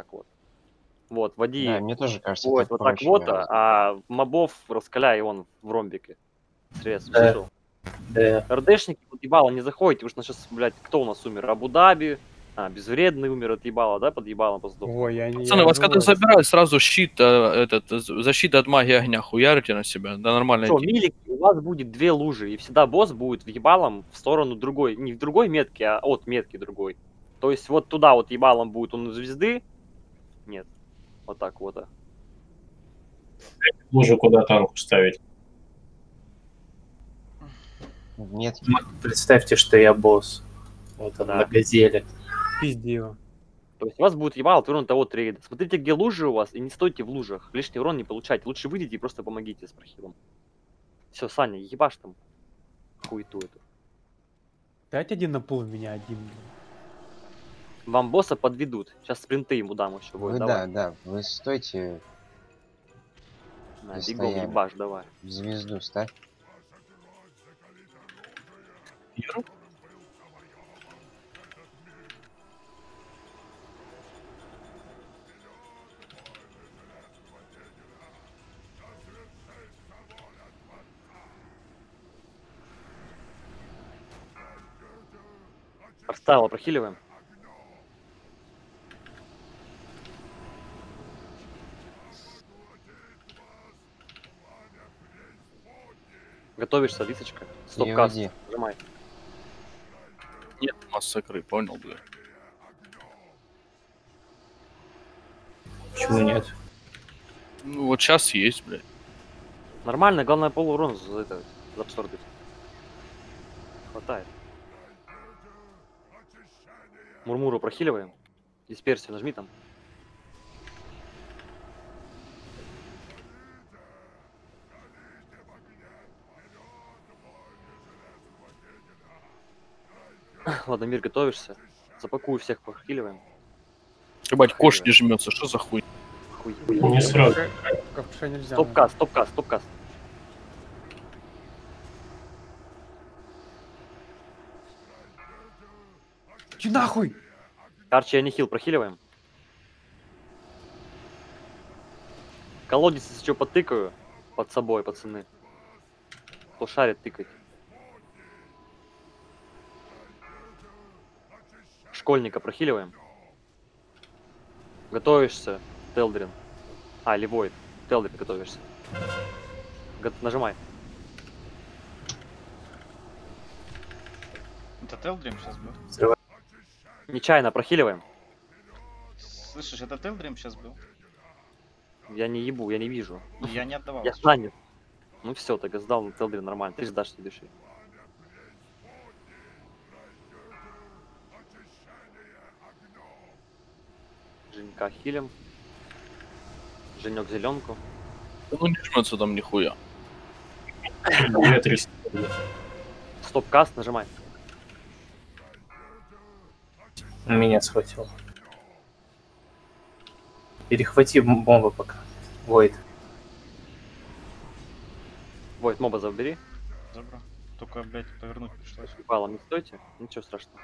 так вот. Вот, води. Да, мне тоже кажется, вот, так вот так вот, гораздо. а мобов раскаляй он в ромбике. Срез, Да. слышал? Да. РДшники под ебало не заходите, потому что сейчас, блядь, кто у нас умер? Абу-Даби, а, безвредный умер от ебала, да, под ебалом поздох. Ой, я не... Пацаны, я вас когда забирают, сразу щит, э, этот, защита от магии огня хуярите на себя, да нормально. Что, идти. милик, у вас будет две лужи, и всегда босс будет в ебалом в сторону другой, не в другой метке, а от метки другой. То есть вот туда вот ебалом будет он звезды, нет, вот так вот. а. Лужу куда танку ставить. Нет, Представьте, что я босс. Вот он Да. на газели. Пизди его. То есть у вас будет ебало отвернуто от трейда. Смотрите, где лужи у вас, и не стойте в лужах. Лишний урон не получайте. Лучше выйдите и просто помогите с прохилом. Все, Саня, ебашь там хуету эту. Дайте один на пул, меня один. Вам босса подведут. Сейчас спринты ему дам еще. вы будет. да, давай. да, вы стойте, На, вы бегом ебашь, давай. звезду ставь. Арстайла прохиливаем. Готовишься, лисочка. Стоп-каст. Переводи. Нажимай. Нет массакры, понял, бля. Почему нет? Ну вот сейчас есть, блядь. Нормально, главное полурон за это заабсорбить. Хватает. Мурмуру прохиливаем. Дисперсию нажми там. Ладно, мир, готовишься? Запакую всех, прохиливаем. Ебать, кош не жмется, что за хуй? Хуй. Не сразу. Стоп-каст, стоп-каст, стоп-каст. Че нахуй? Арчи, я не хил, прохиливаем. Колодец, если что, потыкаю под собой, пацаны. Кто шарит, тыкать. Школьника прохиливаем. Готовишься, Телдрин. А, или Войд. Телдрин готовишься. Го- нажимай. Это Телдрим сейчас был. Нечаянно прохиливаем. Слышишь, это Телдрим сейчас был? Я не ебу, я не вижу. Я не отдавал. Я занят. Ну все, так сдал на Телдрин нормально. Ты ждашь следующий. Женька хилим. Женек зеленку. Да Ну не жмется там нихуя. Секунды. Стоп-каст нажимай. Меня схватил. Перехвати бомбу пока. Войд. Войт, моба забери. Забрал. Только, блядь, повернуть пришлось. Палом не стойте. Ничего страшного.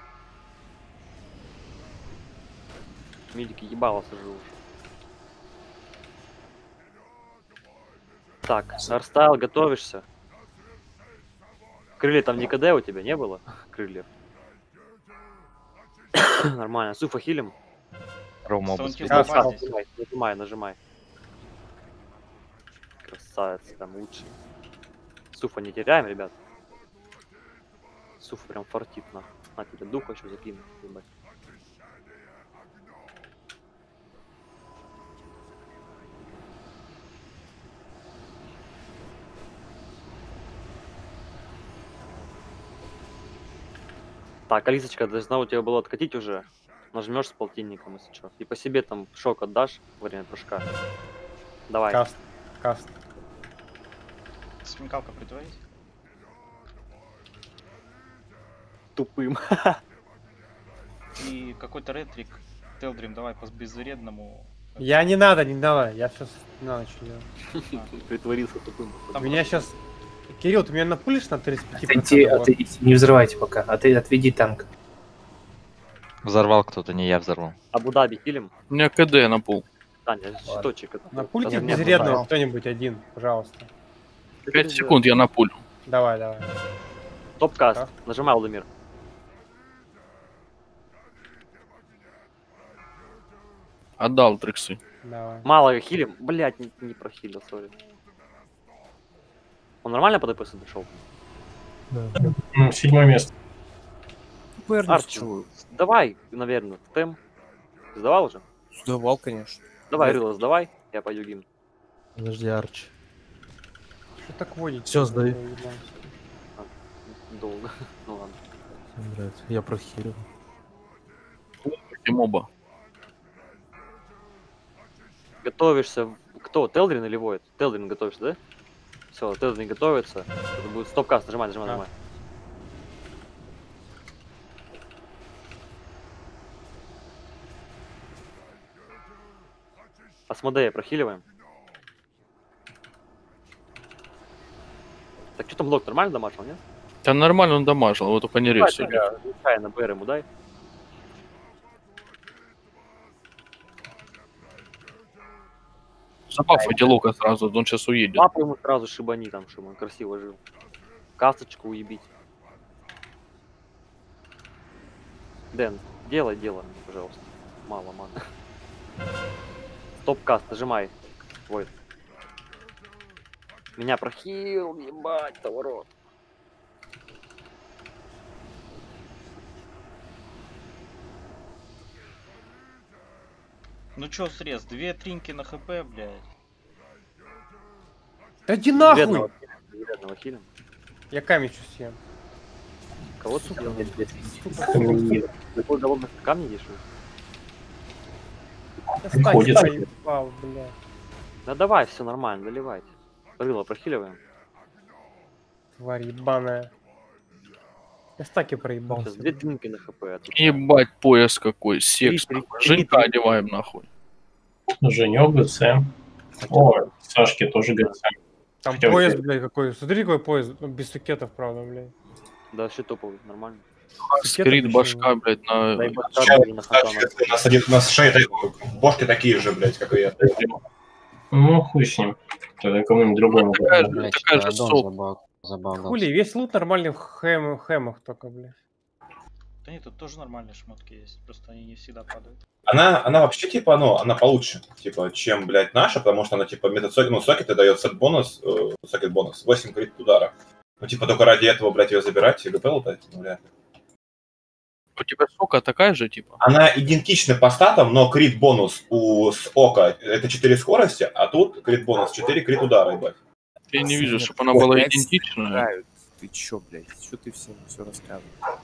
Медики ебало сажу уже. Так, Арстайл, готовишься? Крылья там никогда у тебя не было? Крыльев. Нормально. Суфа хилим. Рома нажимай, нажимай, нажимай. Красавец, там лучший. Суфа не теряем, ребят. Суфа прям фартит на. На тебе духа еще закину. ебать. Так, Алисочка, должна у тебя было откатить уже. Нажмешь с полтинником, если что. И по себе там шок отдашь во время прыжка. Давай. Каст. Каст. Смекалка притворить? Тупым. И какой-то ретрик. Телдрим, давай по безвредному. Я не надо, не надо. Я сейчас на ночь делаю. Притворился тупым. Меня сейчас... Кирилл, ты меня напулишь на 35%? Отойди, Вот. отойди, не взрывайте пока. А ты отведи танк. Взорвал кто-то, не я взорвал. Абу-Даби хилим. У меня КД на пул. Таня, щиточек. это. На пульте нет нажала. кто-нибудь один, пожалуйста. 5 секунд, я на пуль. Давай, давай. Топ-каст. Так. Нажимай, Алдемир. Отдал триксы. Давай. Мало хилим. Блять, не, не прохилил, сори. Он нормально по ДПС дошел? Ну, седьмое место. Арчи, давай, наверное, тем. Сдавал уже? Сдавал, конечно. Давай, Рыло, сдавай, я пойду гимн. Подожди, Арчи. Что так водите? Всё, сдай. Долго. Ну ладно. Нравится. Я прохилил. И моба. Готовишься. Кто? Телдрин или Войд? Телдрин готовишься, да? Все, Телдрин готовится. Это будет стоп-каст, нажимай, нажимай, А. нажимай. Асмодея прохиливаем. Так что там блок нормально дамажил, нет? Да нормально он дамажил, вот только не. Таня, Нечаянно БР ему дай. Забафайте лука сразу, он сейчас уедет. Лапу ему сразу шибани там, чтобы он красиво жил. Касточку уебить. Дэн, делай дело пожалуйста. Мало мана. Стоп-каст, нажимай. Войд. Меня прохил, ебать, товорот. Ну чё, срез, две тринки на хп, блядь. Иди нахуй! Вредного хилим, вредного хилим. Я камень еще съем. Кого? Каменир. Такой голодный камни ешь? Стаки проебал, блядь. Да давай, все нормально, наливайте. Рыло прохиливаем. Тварь ебаная. Я стаки Сейчас проебался. две тринки на хп. а тут- Ебать, пояс какой, секс. Три, Женька три. одеваем нахуй. Женек, ГЦ. О, Сашки тоже ГЦ. Там Хотя бы пояс, я- блядь, какой. Смотри, какой пояс. Ну, Без сукетов, правда, блядь. Да, все топовый, нормально. Скрит башка, блядь, на... Дай башка Сейчас, на у нас, один, у нас шеи бошки такие же, блядь, как и я. Ну, хуй с ним. Тогда кому-нибудь другому. Такая же, Блядь, такая же соп. Забагался. Хули, весь лут нормальный в хэм, хэмах только, блядь. Да нет, тут тоже нормальные шмотки есть, просто они не всегда падают. Она, она вообще, типа, ну, она получше, типа, чем, блядь, наша, потому что она, типа, метод сокет, ну, сокеты дает сет бонус, э, сокет бонус, 8 крит удара. Ну, типа, только ради этого, блядь, ее забирать и ГП лутать, ну, вряд ли. У тебя сока такая же, типа? Она идентична по статам, но крит бонус у с ока это 4 скорости, а тут крит бонус 4 крит удара, ебать. Я не вижу, чтобы она была идентичная. Играют. Ты чё, блядь? Чё ты всем все рассказываешь?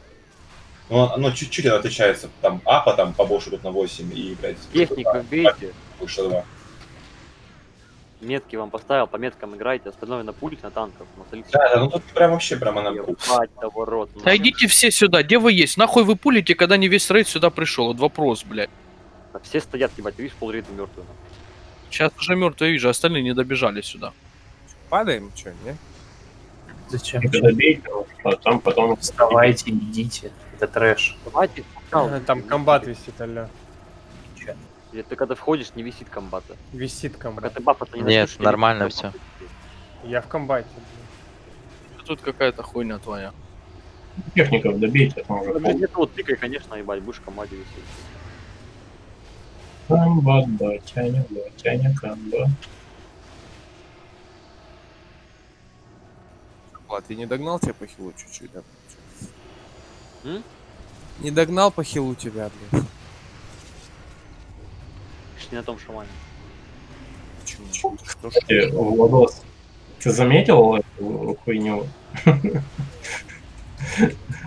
Ну, ну, чуть-чуть отличается. Там апа там побольше тут на 8 и, блядь, Техника бейте. выше 2. Метки вам поставил, по меткам играйте, остальное на пульт, на танках, на солите. Да, да, ну тут прям вообще прям она... Ебать, товорот. ну. Да идите все сюда, где вы есть? Нахуй вы пулите, когда не весь рейд сюда пришел? Вот вопрос, блядь. Да Все стоят, ебать, видишь, полрейда мертвые. Сейчас уже мертвые вижу, остальные не добежали сюда. Падаем, чё, не? Зачем? Когда бейте, а там потом... Вставайте, идите. Это трэш. Давайте, А, Там комбат висит, алё. Или ты когда входишь, не висит комбата. Висит Пока комбат. ты бафа не Нет, нормально комбат висит. Я в комбате. Тут какая-то хуйня твоя. Техников добейте, там уже Ну, это вот тыкай, конечно, ебать, будешь в комбате висеть. Камба, батяня, батяня, камба. Влад, я не догнал тебя по хилу чуть-чуть, да? М? Не догнал по хилу тебя, блядь. Не на том шамане. Почему? Что ж Слушайте, Владос, ты заметил эту хуйню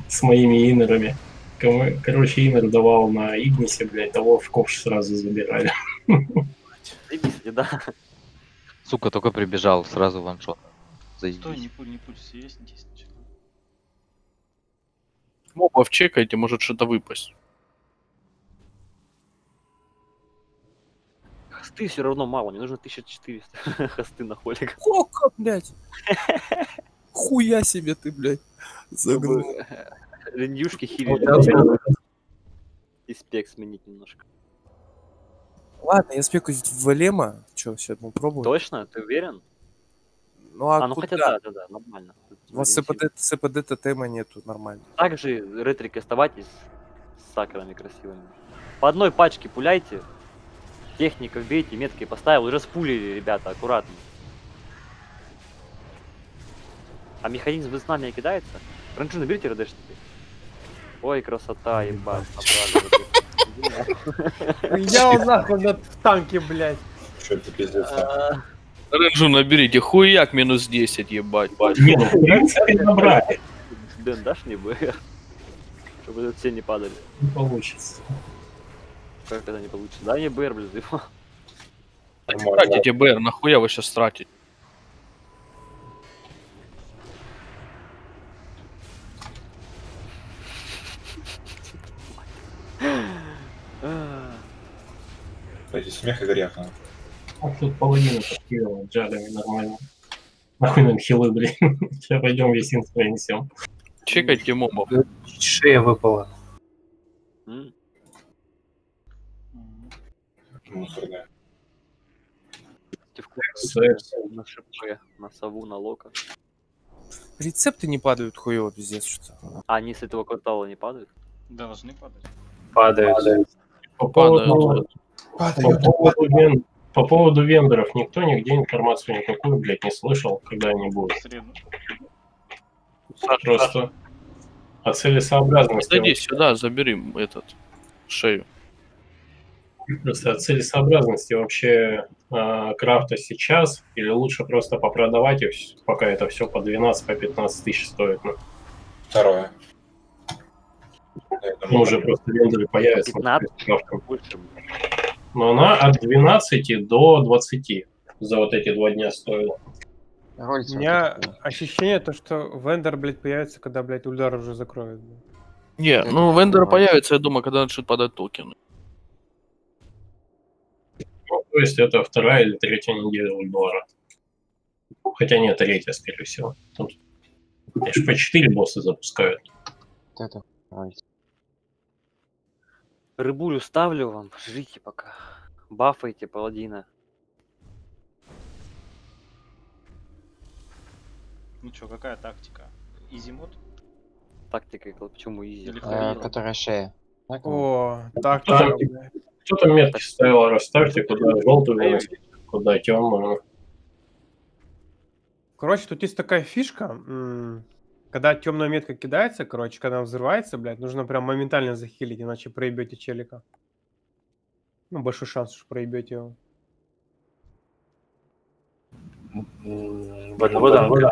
с моими инерами? Кому- Короче, инер давал на Игнисе, блядь, того в ковш сразу забирали. Да. Сука, только прибежал, сразу ваншот. Стой, не Заебись. пуль, не пуль, съестнитесь. что-то. Мобов чекайте, может что-то выпасть. Хосты все равно мало, мне нужно 1400 хосты на холик. Сколько, блядь? Хуя себе ты, блядь. Загнул. Чтобы Рендюшки хилили. И спек сменить немножко. Ладно, я спекусь в Лема. Че, сейчас будем пробовать? Точно? Ты уверен? Ну а, А, ну куда? хотя да, да, да, нормально. У вас ориентир. СПД, СПД тотема нету, нормально. Также ретрик оставайтесь с сакрами красивыми. По одной пачке пуляйте. Техников бейте, метки поставил. Уже спулили, ребята, аккуратно. А механизм вы знания кидается? Ранчу наберите РДшники. Ой, красота, ебать. Я он нахуй на танке, блядь. Что это пиздец? Ренжу наберите, хуяк минус 10, ебать. Не, ну, в принципе, набрали. Дэн, дашь мне БР? Чтобы тут все не падали. Не получится. Как это не получится? Дай мне БР, блин, его. Тратите БР, нахуя вы сейчас тратите? Эти смех и грех. А. Тут половину подкидывал джадами нормально. Нахуй нам хилы, блин. Сейчас пойдем весь инф принесем. Чекайте мобов. Шея выпала. Мусорная. Секс. на ШП, на сову, на лока. Рецепты не падают хуево, пиздец, что-то. А они с этого квартала не падают? Должны падать. Падают. Падают. по, поводу вен- по поводу вендоров никто нигде информацию никакую, блядь, не слышал, когда они будут. Средно. Просто о целесообразности. Садись сюда, забери этот шею. Просто о целесообразности вообще э, крафта сейчас, или лучше просто попродавать их, пока это все по 12, по 15 тысяч стоит. Ну, Второе. Ну, уже просто вендоры появятся. 15? Но она от 12 до 20 за вот эти два дня стоила. Ролик У меня ощущение, то, что вендор, блядь, появится, когда, блядь, Ульдар уже закроет. блядь. Не, ну вендор появится, я думаю, когда начнут падать токены. Ну, то есть это вторая или третья неделя Ульдора. Хотя нет, третья, скорее всего. Там, конечно, по 4 босса запускают. Вот это. Рыбулю ставлю вам, жрите пока. Бафайте паладина. Ну что, какая тактика? Изи мод? Тактика, почему изи? Или Харил? которая шея. Так, О, так, так, кто там метки ставил, расставьте, куда желтую куда темную. Короче, тут есть такая фишка. Когда темная метка кидается, короче, когда она взрывается, блядь, нужно прям моментально захилить, иначе проебете челика. Ну, большой шанс, что проебете его. М, В одного танка.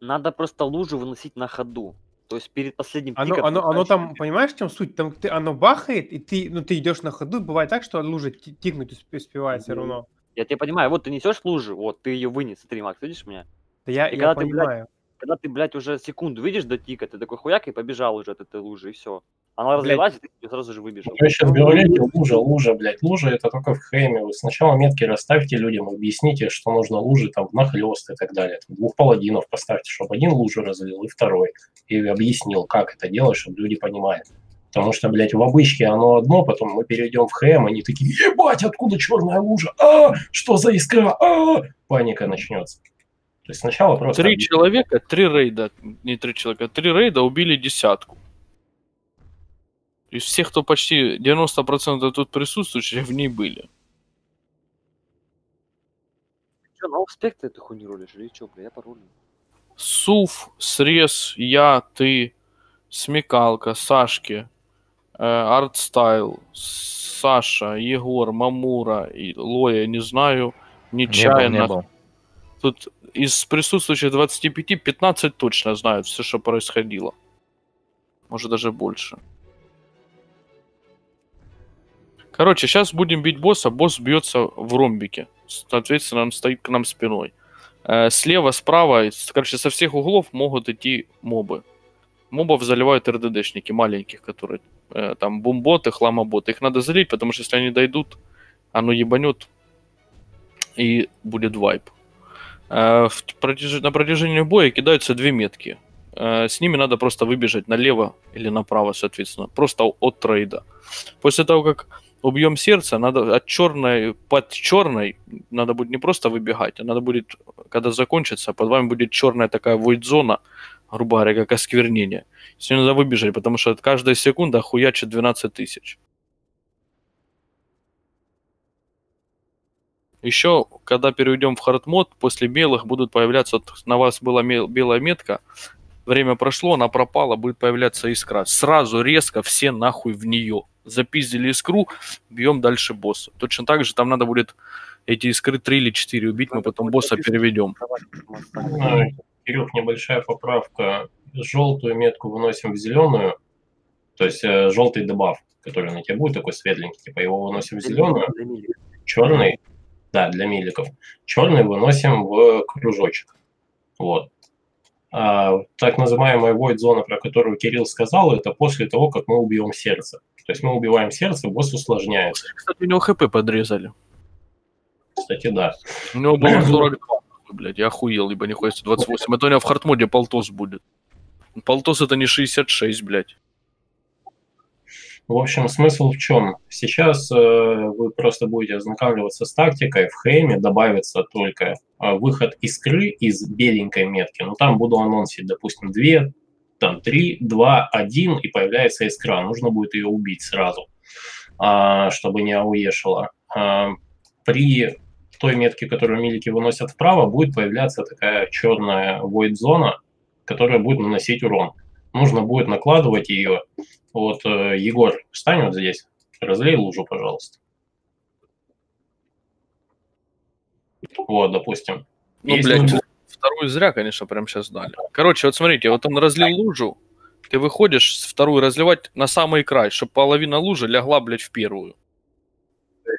Надо просто лужу выносить на ходу. То есть перед последним Оно, пиком оно, оно там, понимаешь, в чем суть? Там ты, оно бахает, и ты, ну, ты идешь на ходу, бывает так, что лужа ти- тикнуть усп- успевает все Мгм. равно. Я тебя понимаю, вот ты несешь лужу, вот ты ее вынес, смотри, Макс, видишь меня? Да я, И я когда ты, блядь, понимаю. Когда ты, блядь, уже секунду видишь до тика, ты такой хуяк и побежал уже от этой лужи, и все. Она разлилась, и ты сразу же выбежал. Вы сейчас говорите, лужа, лужа, блядь, лужа это только в хейме. Вы сначала метки расставьте людям, объясните, что нужно лужи там нахлест и так далее. Там двух паладинов поставьте, чтобы один лужу разлил и второй. И объяснил, как это делать, чтобы люди понимали. Потому что, блядь, в обычке оно одно, потом мы перейдем в хэм, они такие, ебать, откуда черная лужа? А, что за искра? А, паника начнется. То есть сначала просто... Три человека, три рейда, не три человека, три рейда убили десятку. Из всех, кто почти 90% тут присутствующих, в ней были. Че, на спект ты хуйню ролишь или что, бля, я пароль. Суф, Срез, я, ты, Смекалка, Сашки, э, Артстайл, Саша, Егор, Мамура, и Лоя, не знаю, Не был, нечаянно. не был. Тут из присутствующих 25, 15 точно знают все, что происходило. Может даже больше. Короче, сейчас будем бить босса. Босс бьется в ромбике. Соответственно, он стоит к нам спиной. Э, Слева, справа, короче, со всех углов могут идти мобы. Мобов заливают РДДшники маленьких, которые э, там бумботы, хламоботы. Их надо залить, потому что если они дойдут, оно ебанет и будет вайп. Э, в протяж- На протяжении боя кидаются две метки. э, с ними надо просто выбежать налево или направо, соответственно. Просто от трейда. После того, как убьем сердце, надо от черной, под черной, надо будет не просто выбегать, а надо будет, когда закончится, под вами будет черная такая void-зона, грубо говоря, как осквернение. С нее надо выбежать, потому что каждая секунда хуячит 12 тысяч. Еще, когда перейдем в хардмод, после белых будут появляться, вот на вас была мел- белая метка, время прошло, она пропала, будет появляться искра. Сразу резко все нахуй в нее. Запиздили искру, бьем дальше босса. Точно так же там надо будет эти искры 3 или 4 убить, мы потом босса переведем. Ну, Кирюх, небольшая поправка. Желтую метку выносим в зеленую, то есть э, желтый дебаф, который на тебе будет такой светленький, типа его выносим в зеленую, черный, да, для миликов, черный выносим в кружочек. Вот. А, так называемая void зона, про которую Кирилл сказал, это после того, как мы убьем сердце. То есть мы убиваем сердце, босс усложняется. Кстати, у него хп подрезали. Кстати, да. У него было 42, нахуй, блядь, я охуел, ибо нихуя себе 28. Это у него в хардмоде полтос будет. Полтос это не 66, блядь. В общем, смысл в чем? Сейчас э, вы просто будете ознакомливаться с тактикой. В хейме добавится только э, выход искры из беленькой метки. Ну, там буду анонсить, допустим, 2, там 3, 2, 1, и появляется искра. Нужно будет ее убить сразу, а, чтобы не ауешила. А, при той метке, которую милики выносят вправо, будет появляться такая черная void-зона, которая будет наносить урон. Нужно будет накладывать ее. Вот, э, Егор, встань вот здесь, разлей лужу, пожалуйста. Вот, допустим. Ну, Если блядь, мы- вторую зря, конечно, прям сейчас дали. Короче, вот смотрите, вот он разлил лужу, ты выходишь вторую разливать на самый край, чтобы половина лужи лягла, блядь, в первую.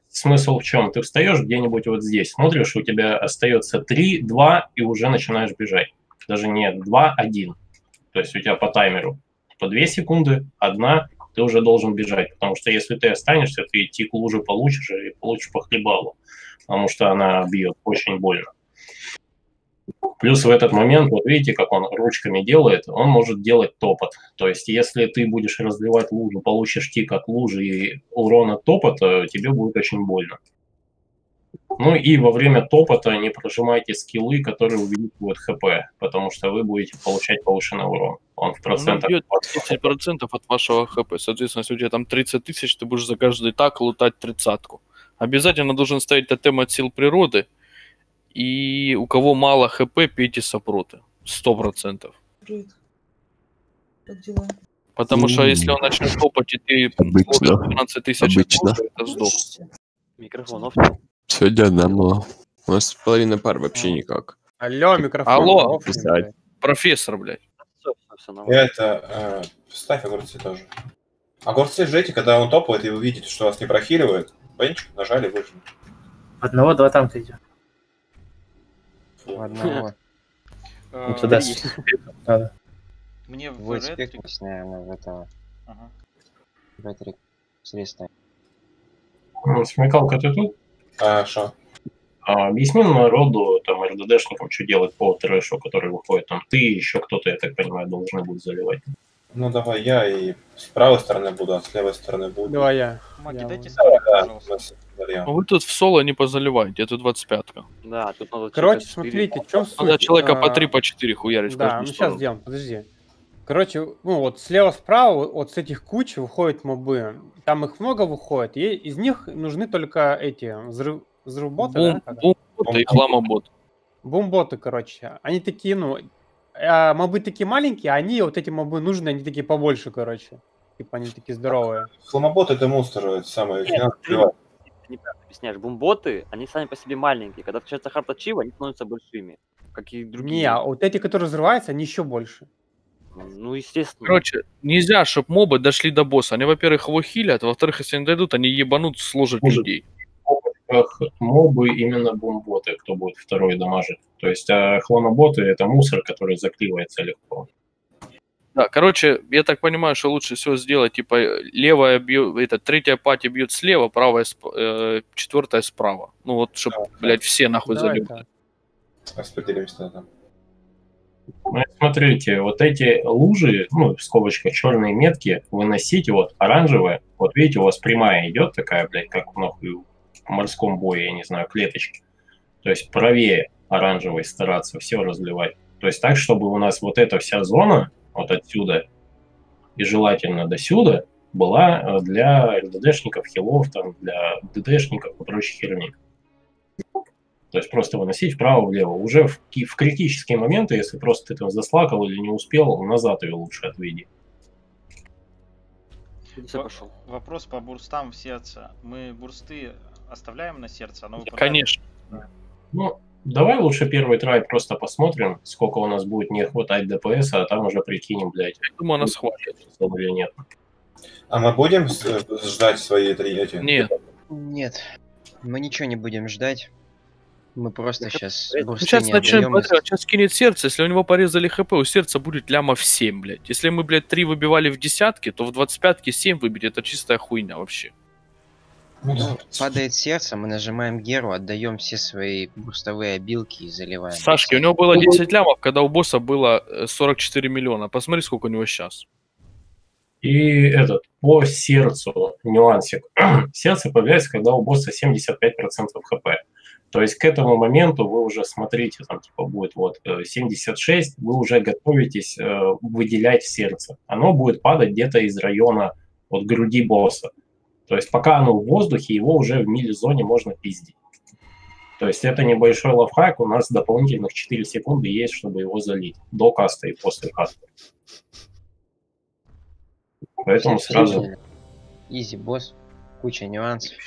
Смысл в чем? Ты встаешь где-нибудь вот здесь, смотришь, у тебя остается 3, 2, и уже начинаешь бежать. Даже нет, 2, 1. То есть у тебя по таймеру по 2 секунды, одна, ты уже должен бежать. Потому что если ты останешься, ты тик лужи получишь и получишь по хлебалу. Потому что она бьет очень больно. Плюс в этот момент, вот видите, как он ручками делает, он может делать топот. То есть, если ты будешь разливать лужу, получишь тик от лужи и урон от топота, тебе будет очень больно. Ну и во время топота не прожимайте скиллы, которые увеличивают хп, потому что вы будете получать повышенный урон. Он в Он процентах... бьет 10% от вашего хп. Соответственно, если у тебя там 30 тысяч, ты будешь за каждый так лутать тридцатку. Обязательно должен стоять тотем от сил природы. И у кого мало хп, пейте сопроты. Сто процентов. Как дела? Потому что если он начнет топать, и ты Обычно. сложишь 12 тысяч, это сдох. Микрофон оф. Сегодня одна была. У нас половина пар вообще никак. Алло, микрофон. Алло. Писать. Профессор, блядь. Это, э, ставь огурцы тоже. Огурцы ждите, когда он топает, и вы видите, что вас не прохиливает. Бенчик нажали, выжили. Одного, два танка идет. Одного. Э, Ну, тогда надо. Мне в Будет Red спекнуть, наверное, в этого. Ага. В этой средства. Смекалка, ты тут? А, что? А, объясни народу, там, РДДшникам, что делать по трэшу, который выходит. Там ты и еще кто-то, я так понимаю, должны будут заливать. Ну давай я и с правой стороны буду, а с левой стороны буду. Давай я. Маги, Я дайте спорик, Да, пожалуйста. Ну Вы тут в соло не позаливаете, это 25-ка. Да, тут надо Короче, смотрите, что суть. Надо человека по а, 3 по 4 хуярить Да, каждую ну сейчас сделаем, подожди. Короче, ну вот слева справа, вот с этих куч выходят мобы. Там их много выходит, и из них нужны только эти взрыв, взрывботы, да? Бум, как? бум, боты и хламобот. Бумботы, короче. Они такие, ну, а мобы такие маленькие, а они, вот эти мобы нужны, они такие побольше, короче. Типа они такие здоровые. Хламобот это монстр, это самое, их не надо. Ты неправильно объясняешь. Бумботы, они сами по себе маленькие. Когда включается хард они становятся большими. Как и другие. Не, а вот эти, которые взрываются, они еще больше. Ну, естественно. Короче, нельзя, чтобы мобы дошли до босса. Они, во-первых, его хилят, во-вторых, если они дойдут, они ебанут, сложат Может. людей. Как мобы именно бомботы, кто будет второй дамажить. То есть а хламоботы это мусор, который заклеивается легко. Да, короче, я так понимаю, что лучше всего сделать, типа, левая бьет, это, третья пати бьет слева, правая, сп- э, четвертая справа. Ну вот, чтобы, блядь, все нахуй так. Распределимся там. Ну, смотрите, вот эти лужи, ну, в скобочках черные метки, выносите вот оранжевые. Вот видите, у вас прямая идет такая, блядь, как нахуй в морском бое, я не знаю, клеточки. То есть правее оранжевой стараться все разливать. То есть так, чтобы у нас вот эта вся зона, вот отсюда и желательно до сюда, была э, для РДДшников, хилов, там, для ДДшников и прочей херни. То есть просто выносить вправо-влево. Уже в, в критические моменты, если просто ты там заслакал или не успел, назад ее лучше отведи. Пошел. Вопрос по бурстам в сердце. Мы бурсты оставляем на сердце, оно выпадает? Конечно. Ну, давай лучше первый трай просто посмотрим, сколько у нас будет не хватать ДПС, а там уже прикинем, блядь. Я думаю, нас хватит. Или нет. А мы будем ждать свои три эти? Нет. Нет, мы ничего не будем ждать. Мы просто сейчас Ну, сейчас начнем подряд, сейчас кинет сердце, если у него порезали хп, у сердца будет лямов 7, блядь. Если мы, блядь, 3 выбивали в десятки, то в 25-ке 7 выбить, это чистая хуйня вообще. Ну, падает сердце, мы нажимаем геру, отдаем все свои бурстовые обилки и заливаем. Сашки, у него было 10 лямов, когда у босса было э, 44 миллиона. Посмотри, сколько у него сейчас. И этот, по сердцу нюансик. Сердце появляется, когда у босса 75% хп. То есть к этому моменту вы уже смотрите, там типа будет вот э, 76, вы уже готовитесь э, выделять сердце. Оно будет падать где-то из района от груди босса. То есть пока оно в воздухе, его уже в мили-зоне можно пиздить. То есть это небольшой лайфхак, у нас дополнительных 4 секунды есть, чтобы его залить. До каста и после каста. Поэтому сразу... Изи босс, куча нюансов.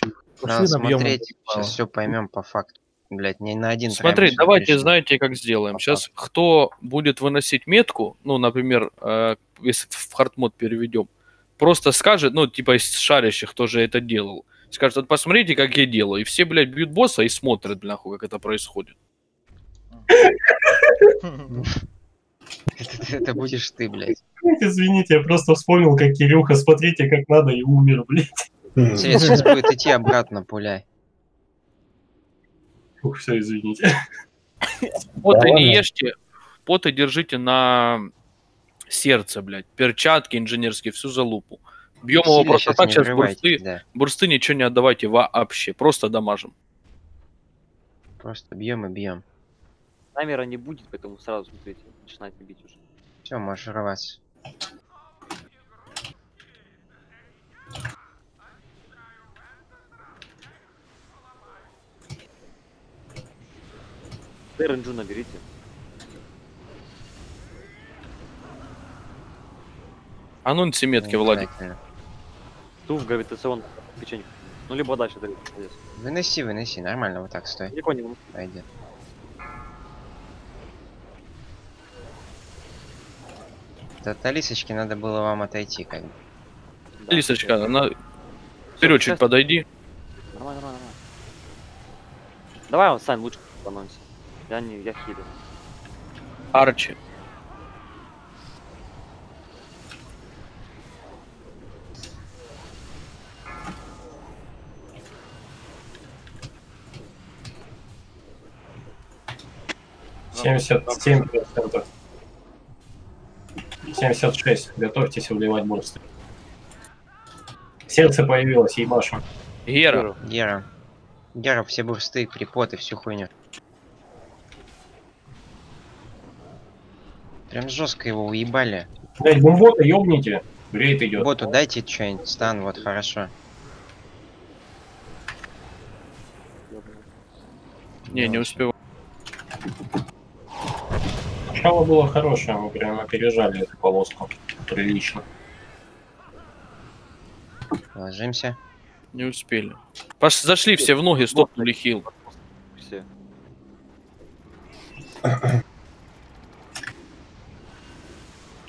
Пошли Надо набьем смотреть, сейчас все поймем по факту. Блять, не на один Смотри, давайте, пришли. знаете, как сделаем. Сейчас кто будет выносить метку, ну, например, э, если в хардмод переведем, просто скажет, ну, типа из шарящих, кто же это делал, скажет, вот посмотрите, как я делаю. И все, блядь, бьют босса и смотрят, бля, нахуй, как это происходит. Это, это будешь ты, блядь. Извините, я просто вспомнил, как Кирюха, смотрите, как надо, и умер, блядь. Свет сейчас будет идти обратно, пуляй. Ух, все, извините. Поты не ешьте, поты держите на сердце, блядь. Перчатки инженерские, всю залупу. Бьем его просто так, сейчас бурсты, да. бурсты ничего не отдавайте вообще, просто дамажим. Просто бьем и бьем. Камера не будет, поэтому сразу смотрите, начинайте бить уже. Все, можешь рваться. РНЖ наберите. Анонси метки, Владик. Обязательно. Ту в гравитационный печенье. Ну, либо дальше дарить. Выноси, выноси, нормально, вот так стой. Далеко не Пойдет. От Алисочки надо было вам отойти, как бы. Лисочка, на... вперед чуть подойди. Нормально, нормально, нормально. Давай Сань, лучше анонсе. Я не, я хилю. Арчи. Семьдесят семь процентов. 76. Готовьтесь вливать бурсты. Сердце появилось, ебашим. Гера. Гера. Гера, все бурсты, припоты, всю хуйню. Прям жестко его уебали. Блять, бомбота ёбните. Грейт идет. Боту дайте что-нибудь, стан, вот хорошо. Не, не успеваю. Начало было хорошее, мы прям опережали эту полоску. Прилично. Ложимся. Не успели. Пош... Зашли все в ноги, стопнули хил. Все.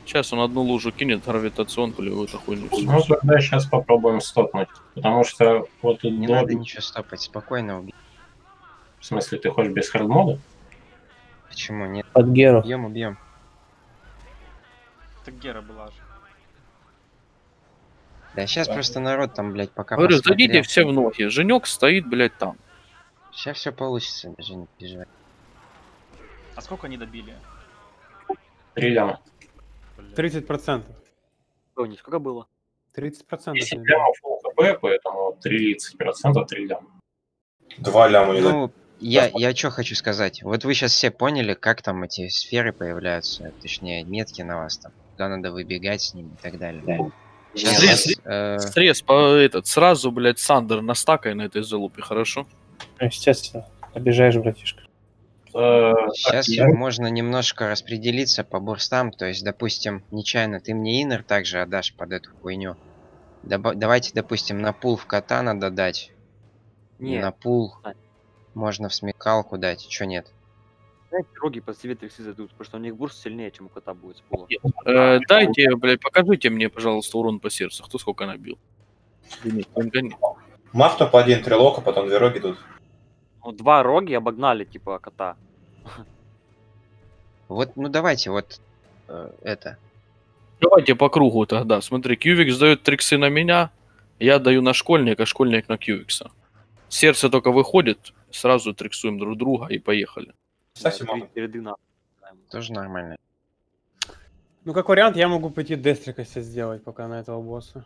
Сейчас он одну лужу кинет, гравитационку или какую-то хуйню. Ну, тогда сейчас попробуем стопнуть. Потому что вот Не до- надо ничего стопать, спокойно убей. В смысле, ты хочешь без хардмода? Почему нет? Под Геру. Бьем, убьем. Так Гера была же. Да сейчас просто народ там, блядь, пока Говорю, посмотрел. зайдите все в ноги. Женек стоит, блядь, там. Сейчас все получится, даже не переживай. А сколько они добили? Три ляма. 30%. О, не сколько было? 30%. 10 не лямов ЛКБ, поэтому 30% 3 ляма. Два ляма не Ну, я, я что хочу сказать. Вот вы сейчас все поняли, как там эти сферы появляются, точнее, метки на вас там. Куда надо выбегать с ними и так далее. Сейчас Срез, э, срез по этот, сразу, блядь, Сандер настакай на этой залупе, хорошо? Ну, Естественно. Обижаешь, братишка. Э, Сейчас так, я- можно немножко распределиться по бурстам, то есть, допустим, нечаянно ты мне инер также отдашь под эту хуйню. Доба- давайте, допустим, на пул в кота надо дать. Не, На пул Ань. можно в смекалку дать, чё нет? знаете, роги под себе триксы зайдут, потому что у них бурст сильнее, чем у кота будет с пула. Э, дайте, блядь, покажите мне, пожалуйста, урон по сердцу. Кто сколько набил? Мав топ-1, трилок, а потом две роги тут. Ну, два роги обогнали, типа, кота. Вот, ну давайте, вот э, это. Давайте по кругу тогда. Смотри, Кьювикс дает триксы на меня, я даю на школьника, школьник на Кьювикса. Сердце только выходит, сразу триксуем друг друга и поехали. Кстати. Тоже нормально. Ну, как вариант, я могу пойти дестрика себе сделать пока на этого босса.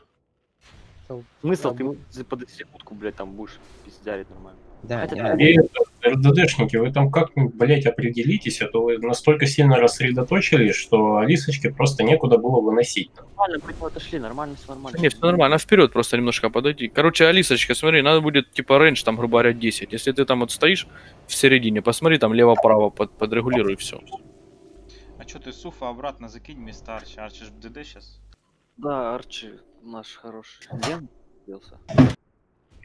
Смысл, ты под секундку, блядь, там будешь пиздярить нормально. Да, я- И РДДшники, вы там как, блять, определитесь, а то вы настолько сильно рассредоточились, что Алисочке просто некуда было выносить. Нормально, мы отошли, нормально, все нормально. Не, все нормально, вперед просто немножко подойди. Короче, Алисочка, смотри, надо будет типа рейндж, там, грубо говоря, 10. Если ты там вот стоишь в середине, посмотри, там лево-право под, подрегулируй все. А чё ты Суфа обратно закинь вместо Арчи? Арчи ж в ДД сейчас. Да, Арчи наш хороший. Ген делся.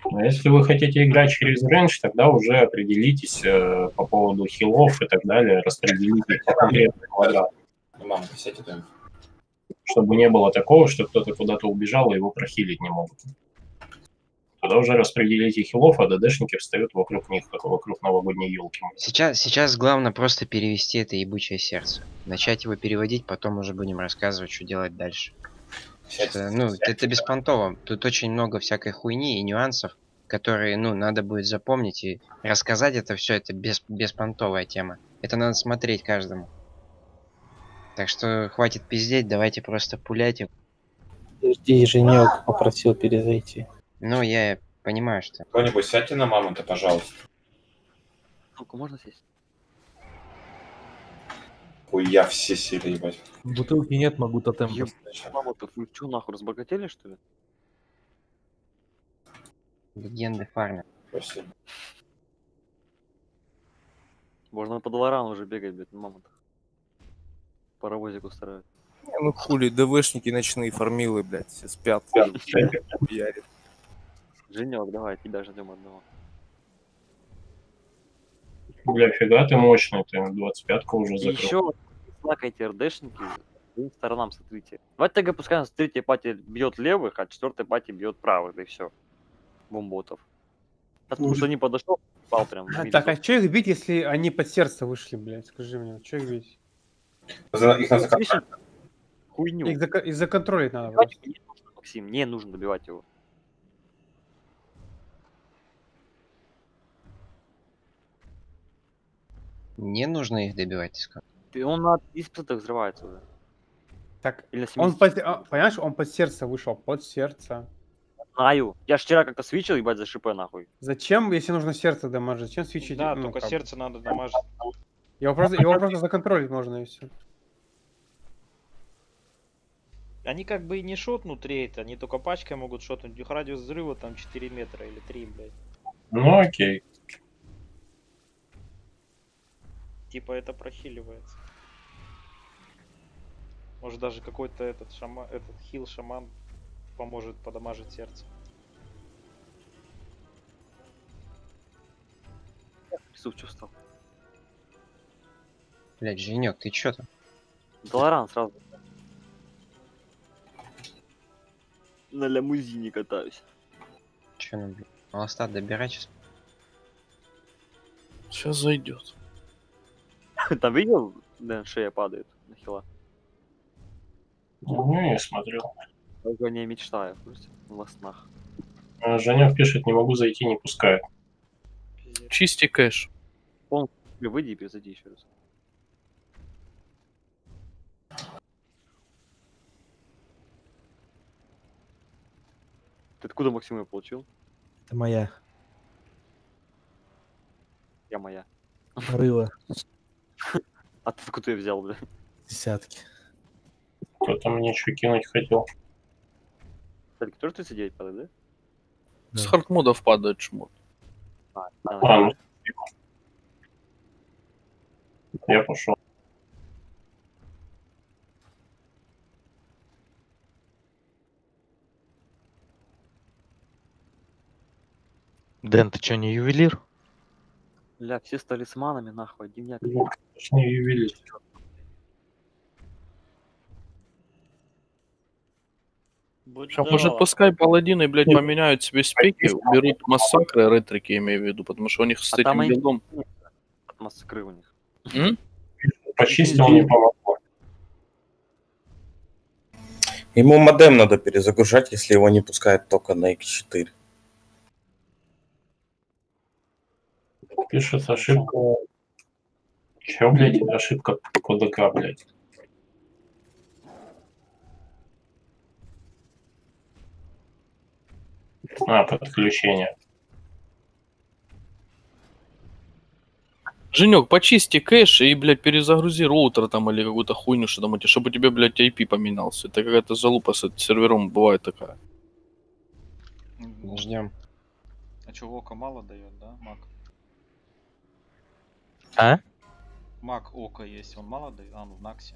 Но если вы хотите играть через рейндж, тогда уже определитесь э, по поводу хилов и так далее, распределите по конкретным квадратам, мама, сядь это. чтобы не было такого, что кто-то куда-то убежал и его прохилить не могут. Тогда уже распределите хилов, а ДДшники встают вокруг них, как вокруг новогодней елки. Сейчас, сейчас главное просто перевести это ебучее сердце. Начать его переводить, потом уже будем рассказывать, что делать дальше. Сядь. Это, ну, это беспонтово. Тут очень много всякой хуйни и нюансов, которые, ну, надо будет запомнить и рассказать это все. Это без, беспонтовая тема. Это надо смотреть каждому. Так что хватит пиздеть, давайте просто пулять. его. Жди, Женек попросил перезайти. Ну, я понимаю, что... Кто-нибудь сядьте на мамонта, пожалуйста. Сука, можно сесть? Хуя все сели, ебать. Бутылки нет, могу тотем Еб- поставить. Мама, вы нахуй разбогатели, что ли? Легенды фармят. Спасибо. Можно по долларам уже бегать, блядь, на мамонтах. Паровозик устраивать. Не, Ну хули, ДВшники ночные фармилы, блядь, все спят. Женек, давай, тебя ждем одного. Бля, фига ты мощный, ты 25-ку уже закрыл. еще лакайте РДшники, с двум сторонам смотрите. Давайте ТГ пускай у нас третья пати бьет левых, а четвертая пати бьет правых, да и все. Бомботов. Потому что не подошел, пал прям. в мид. Так, а что их бить, если они под сердце вышли, блядь? Скажи мне, что их бить? Их надо? Хуйню. Их, зако- их законтролить надо. Максим, не нужно добивать его. Не нужно их добивать. Ты- Он на 10% взрывается уже. Так, Или на он 70. под, а, понимаешь, он под сердце вышел, под сердце. Знаю. Я ж вчера как-то свечил, ебать, за ШП нахуй. Зачем, если нужно сердце дамажить? Зачем свечить? Да, ну, только как сердце надо дамажить. Его просто, его просто законтролить можно и все. Они как бы и не шотнут рейд, они только пачкой могут шотнуть. У них радиус взрыва там 4 метра или 3, блядь. Ну окей. Типа это прохиливается. Может даже какой-то этот шаман, этот хил шаман поможет подамажить сердце. Суп чувствовал. Блять, Женек, ты чё там? Долоран сразу. На лямузине катаюсь. Чё нам, блядь? Малостат добирать сейчас? Сейчас зайдет. Там видел, да, шея падает на хила? Ну, я смотрел. Только не мечтаю, пусть во снах. А Женя пишет, не могу зайти, не пускает. Чисти кэш. Он, выйди и перезайди еще раз. Ты откуда Максим ее получил? Это моя. Я моя. Рыла. А ты откуда ее взял, бля? Десятки. Кто-то мне что кинуть хотел. Кстати, тоже 39 падает, С хардмодов падает шмот. да? А, ну, спасибо. Я пошел. Дэн, ты чё, не ювелир? Бля, все с талисманами, нахуй, один я. Ювелир. Будь Сейчас, может, пускай паладины, блядь, поменяют себе спеки, уберут массакры, ретрики, имею в виду, потому что у них с А этим билдом... Массакры у них. М? Почистил, не помогло. Ему модем надо перезагружать, если его не пускает только на X4. Пишет ошибка. Че, блядь, ошибка КДК, блядь. А, подключение. Женек, почисти кэш и, блядь, перезагрузи роутер там или какую-то хуйню, что там, у тебя, чтобы у тебя, блядь, IP поменялся. Это какая-то залупа с этим сервером бывает такая. Ждем. А чё, Ока мало дает, да, Мак? А? Мак Ока есть, он мало дает? А, ну в Наксе.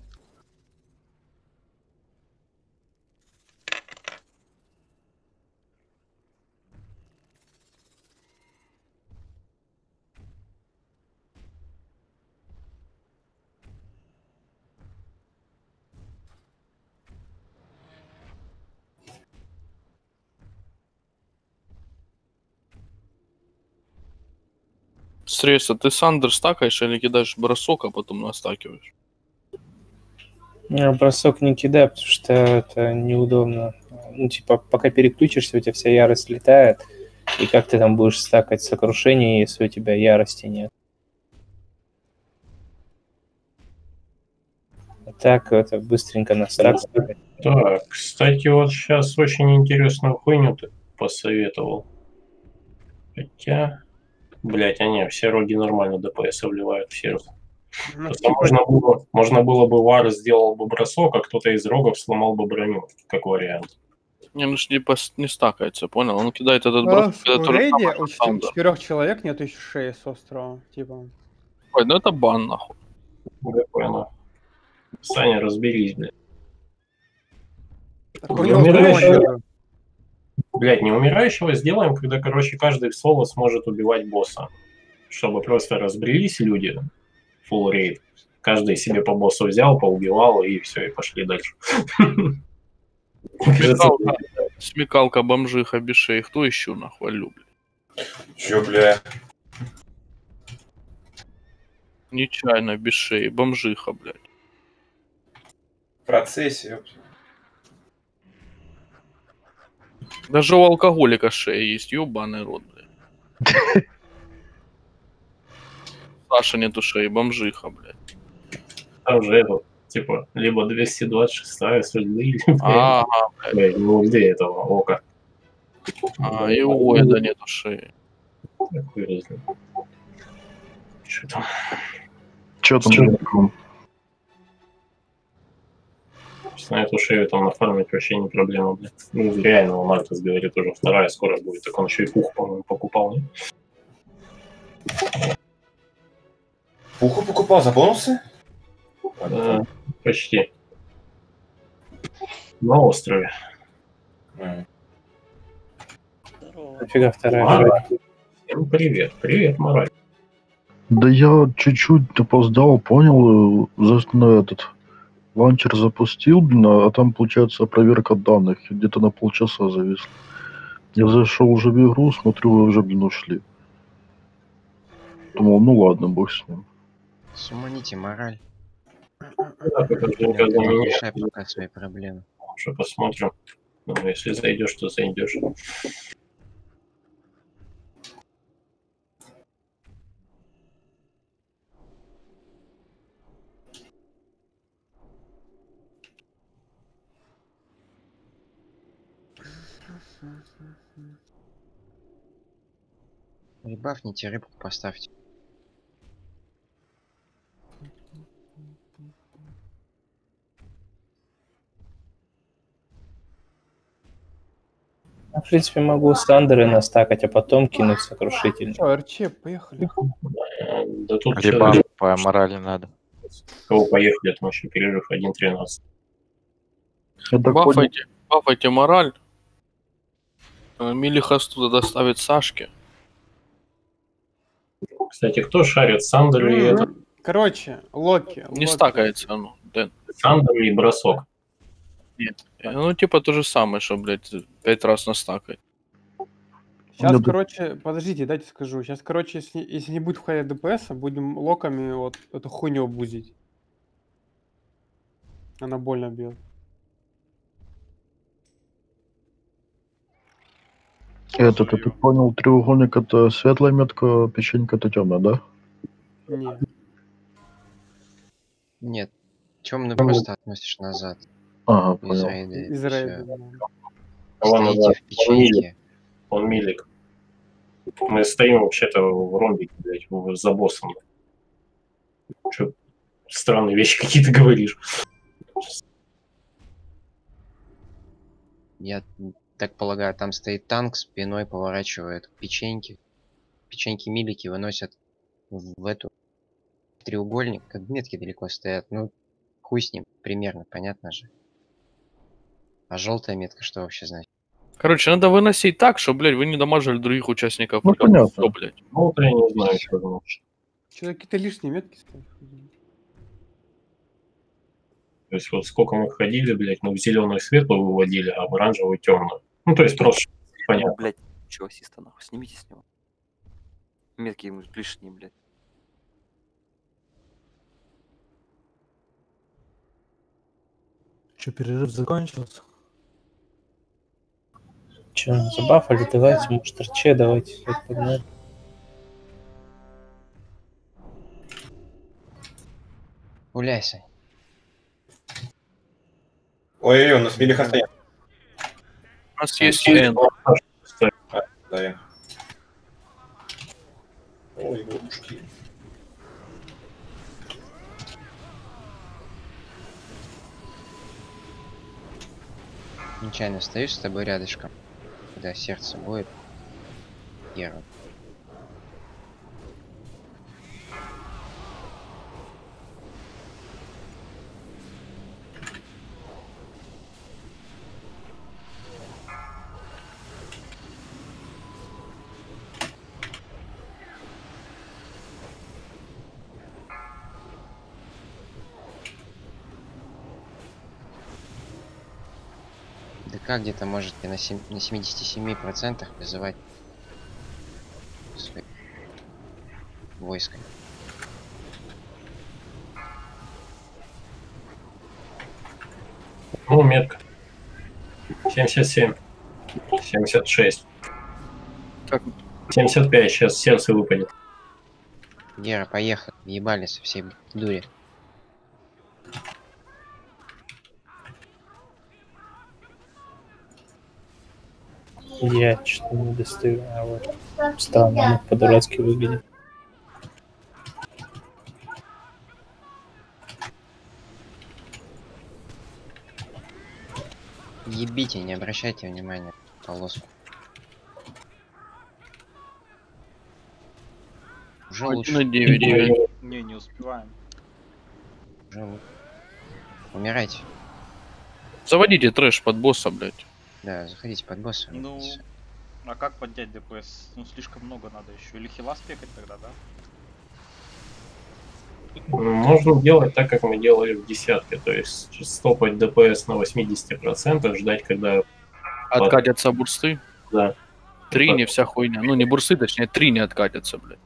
Стресса, ты Сандер стакаешь или кидаешь бросок, а потом настакиваешь? Я бросок не кидай, потому что это неудобно. Ну, типа, пока переключишься, у тебя вся ярость летает, и как ты там будешь стакать сокрушение, если у тебя ярости нет? А Так, это быстренько на ставить. Так, кстати, вот сейчас очень интересную хуйню ты посоветовал. Хотя, блять, они все роги нормально ДПС вливают в сервис. Ну, Просто можно было, можно было бы Вар сделал бы бросок, а кто-то из рогов сломал бы броню, как вариант. Не, ну ж не, пос- не стакается, понял? Он кидает этот У бросок, это в рейде у четырех человек нет еще шеи с острова. Типа. Ой, ну это бан, нахуй. Я понял. Саня, разберись, блядь. Так у Не него броня. Блядь, не умирающего сделаем, когда, короче, каждый в соло сможет убивать босса. Чтобы просто разбрелись люди, full рейд. Каждый себе по боссу взял, поубивал, и все, и пошли дальше. Смекалка, смекалка, бомжиха, бешей. Кто еще нахуй люблю? Чё, бля? Нечаянно бешей, бомжиха, блядь. В процессе, Даже у алкоголика шея есть, ебаный рот, блядь. Саша нету шеи, бомжиха, блядь. Там же это, типа, либо 226 судьбы, либо... Ага, Блядь, ну где этого ока? А, и у Эда нету шеи. Что там? Че там? На эту шею там нафармить вообще не проблема, блядь. Ну, реально, у Мартас говорит, уже вторая скоро будет. Так он еще и пух, по-моему, покупал, не? Пуху покупал за бонусы? Э, почти. На острове. Нафига вторая? Всем привет. Привет, мораль. Да я чуть-чуть опоздал, понял, э, за, на этот ланчер запустил, блин, а там, получается, проверка данных, где-то на полчаса завис. Я зашел уже в игру, смотрю, вы уже, блин, ушли. Думал, ну ладно, бог с ним. Суманите мораль. Да, Не решай пока свои проблемы. Что посмотрим. Ну, если зайдешь, то зайдешь. Ребафните рыбку поставьте. Я, в принципе, могу стандеры настакать, а потом кинуть сокрушительный. Чё, РЧ, поехали. Э, Да тут Ребам всё- по морали надо. Кого поехали, там еще перерыв 1.13. Бафайте, бафайте мораль. Э, Милихас туда доставит Сашке. Кстати, кто шарит Сандер и М, этот? Короче, Локи. Не Локи. стакается оно, Дэн. Сандер и бросок. Нет. Э, Ну, типа то же самое, что, блядь, пять раз настакать. Сейчас, Ну, да. короче, подождите, дайте скажу. Сейчас, короче, если, если не будет входить ДПС, будем локами вот эту хуйню бузить. Она больно бьет. Этот, я так понял, треугольник это светлая метка, печенька это темная, да? Не. Нет. Темный просто относишь назад. Ага, Из понял. рейда. Из рейда. да. Ладно, Стоите да, в печеньке. Он милик. Мы стоим вообще-то в ромбике, блядь, за боссом. Че, странные вещи какие-то говоришь. Я так полагаю, там стоит танк, спиной поворачивает. Печеньки милики выносят в эту треугольник, как метки далеко стоят. Ну, хуй с ним, примерно, понятно же. А желтая метка что вообще значит? Короче, надо выносить так, что, блядь, вы не дамажили других участников. Ну, понятно. Всё, блядь. Ну, вот я не знаю, что значит. Что-то какие-то лишние метки стоят. То есть вот сколько мы ходили, блядь, мы в зеленую светлую выводили, а в оранжевую темную. Ну, то есть просто понятно. Блять, чего ассиста нахуй, снимите с него. Метки ему лишние, блядь. Что, перерыв закончился? Че, забафали, давайте, может, РЧ, давайте. погнали. Гуляй, Сань. Ой-ой-ой, у нас милиха стоят. У нас есть Н. Да, я. Ой, бабушки. Нечаянно стою с тобой рядышком. Когда сердце будет. Гера. ДК где-то может и на, сем- на 77% вызывать свои войска. Ну, метка. 77. 76. Так. 75, сейчас сердце выпадет. Гера, поехали. Ебали со всей дури. Я что-то не достаю. А вот. Странно, оно по-дурацки выглядит. Ебите, не обращайте внимания на полоску. Уже лучше. на девять, девять. Не, не успеваем. Уже лучше. Умирайте. Заводите трэш под босса, блядь. Да, заходите под босса. Ну, а как поднять ДПС? Ну, слишком много надо еще. Или хила спекать тогда, да? Ну, Можно делать так, как мы делали в десятке, то есть стопать ДПС на 80%, ждать, когда... Откатятся бурсты. Да. Три не вся хуйня. Ну, не бурсы, точнее, три не откатятся, блядь.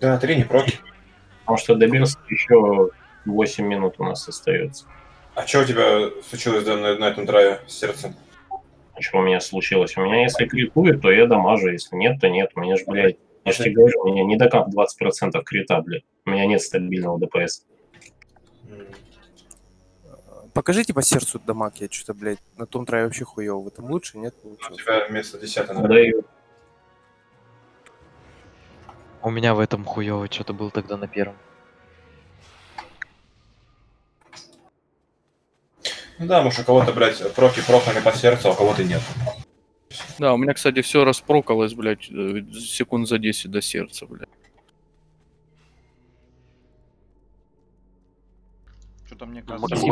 Да, три не проки. Потому что до Берса еще 8 минут у нас остается. А что у тебя случилось да, на, на этом драйве с сердцем? Что у меня случилось? У меня если критует, то я дамажу, если нет, то нет. У меня же, блядь, я же тебе говорю, у меня не докап 20% крита, блядь. У меня нет стабильного ДПС. покажите по сердцу дамаг, я что-то, блядь, на том трае вообще хуёво. В этом лучше, нет? У Получилось. тебя вместо 10 надо. Даю. У меня в этом хуёво что-то был тогда на первом. Ну да, может у кого-то, блядь, проки профами по сердцу, а у кого-то нет. Да, у меня, кстати, все распрокалось, блядь, э, секунд за 10 до сердца, блядь. Что-то мне Ну, кажется...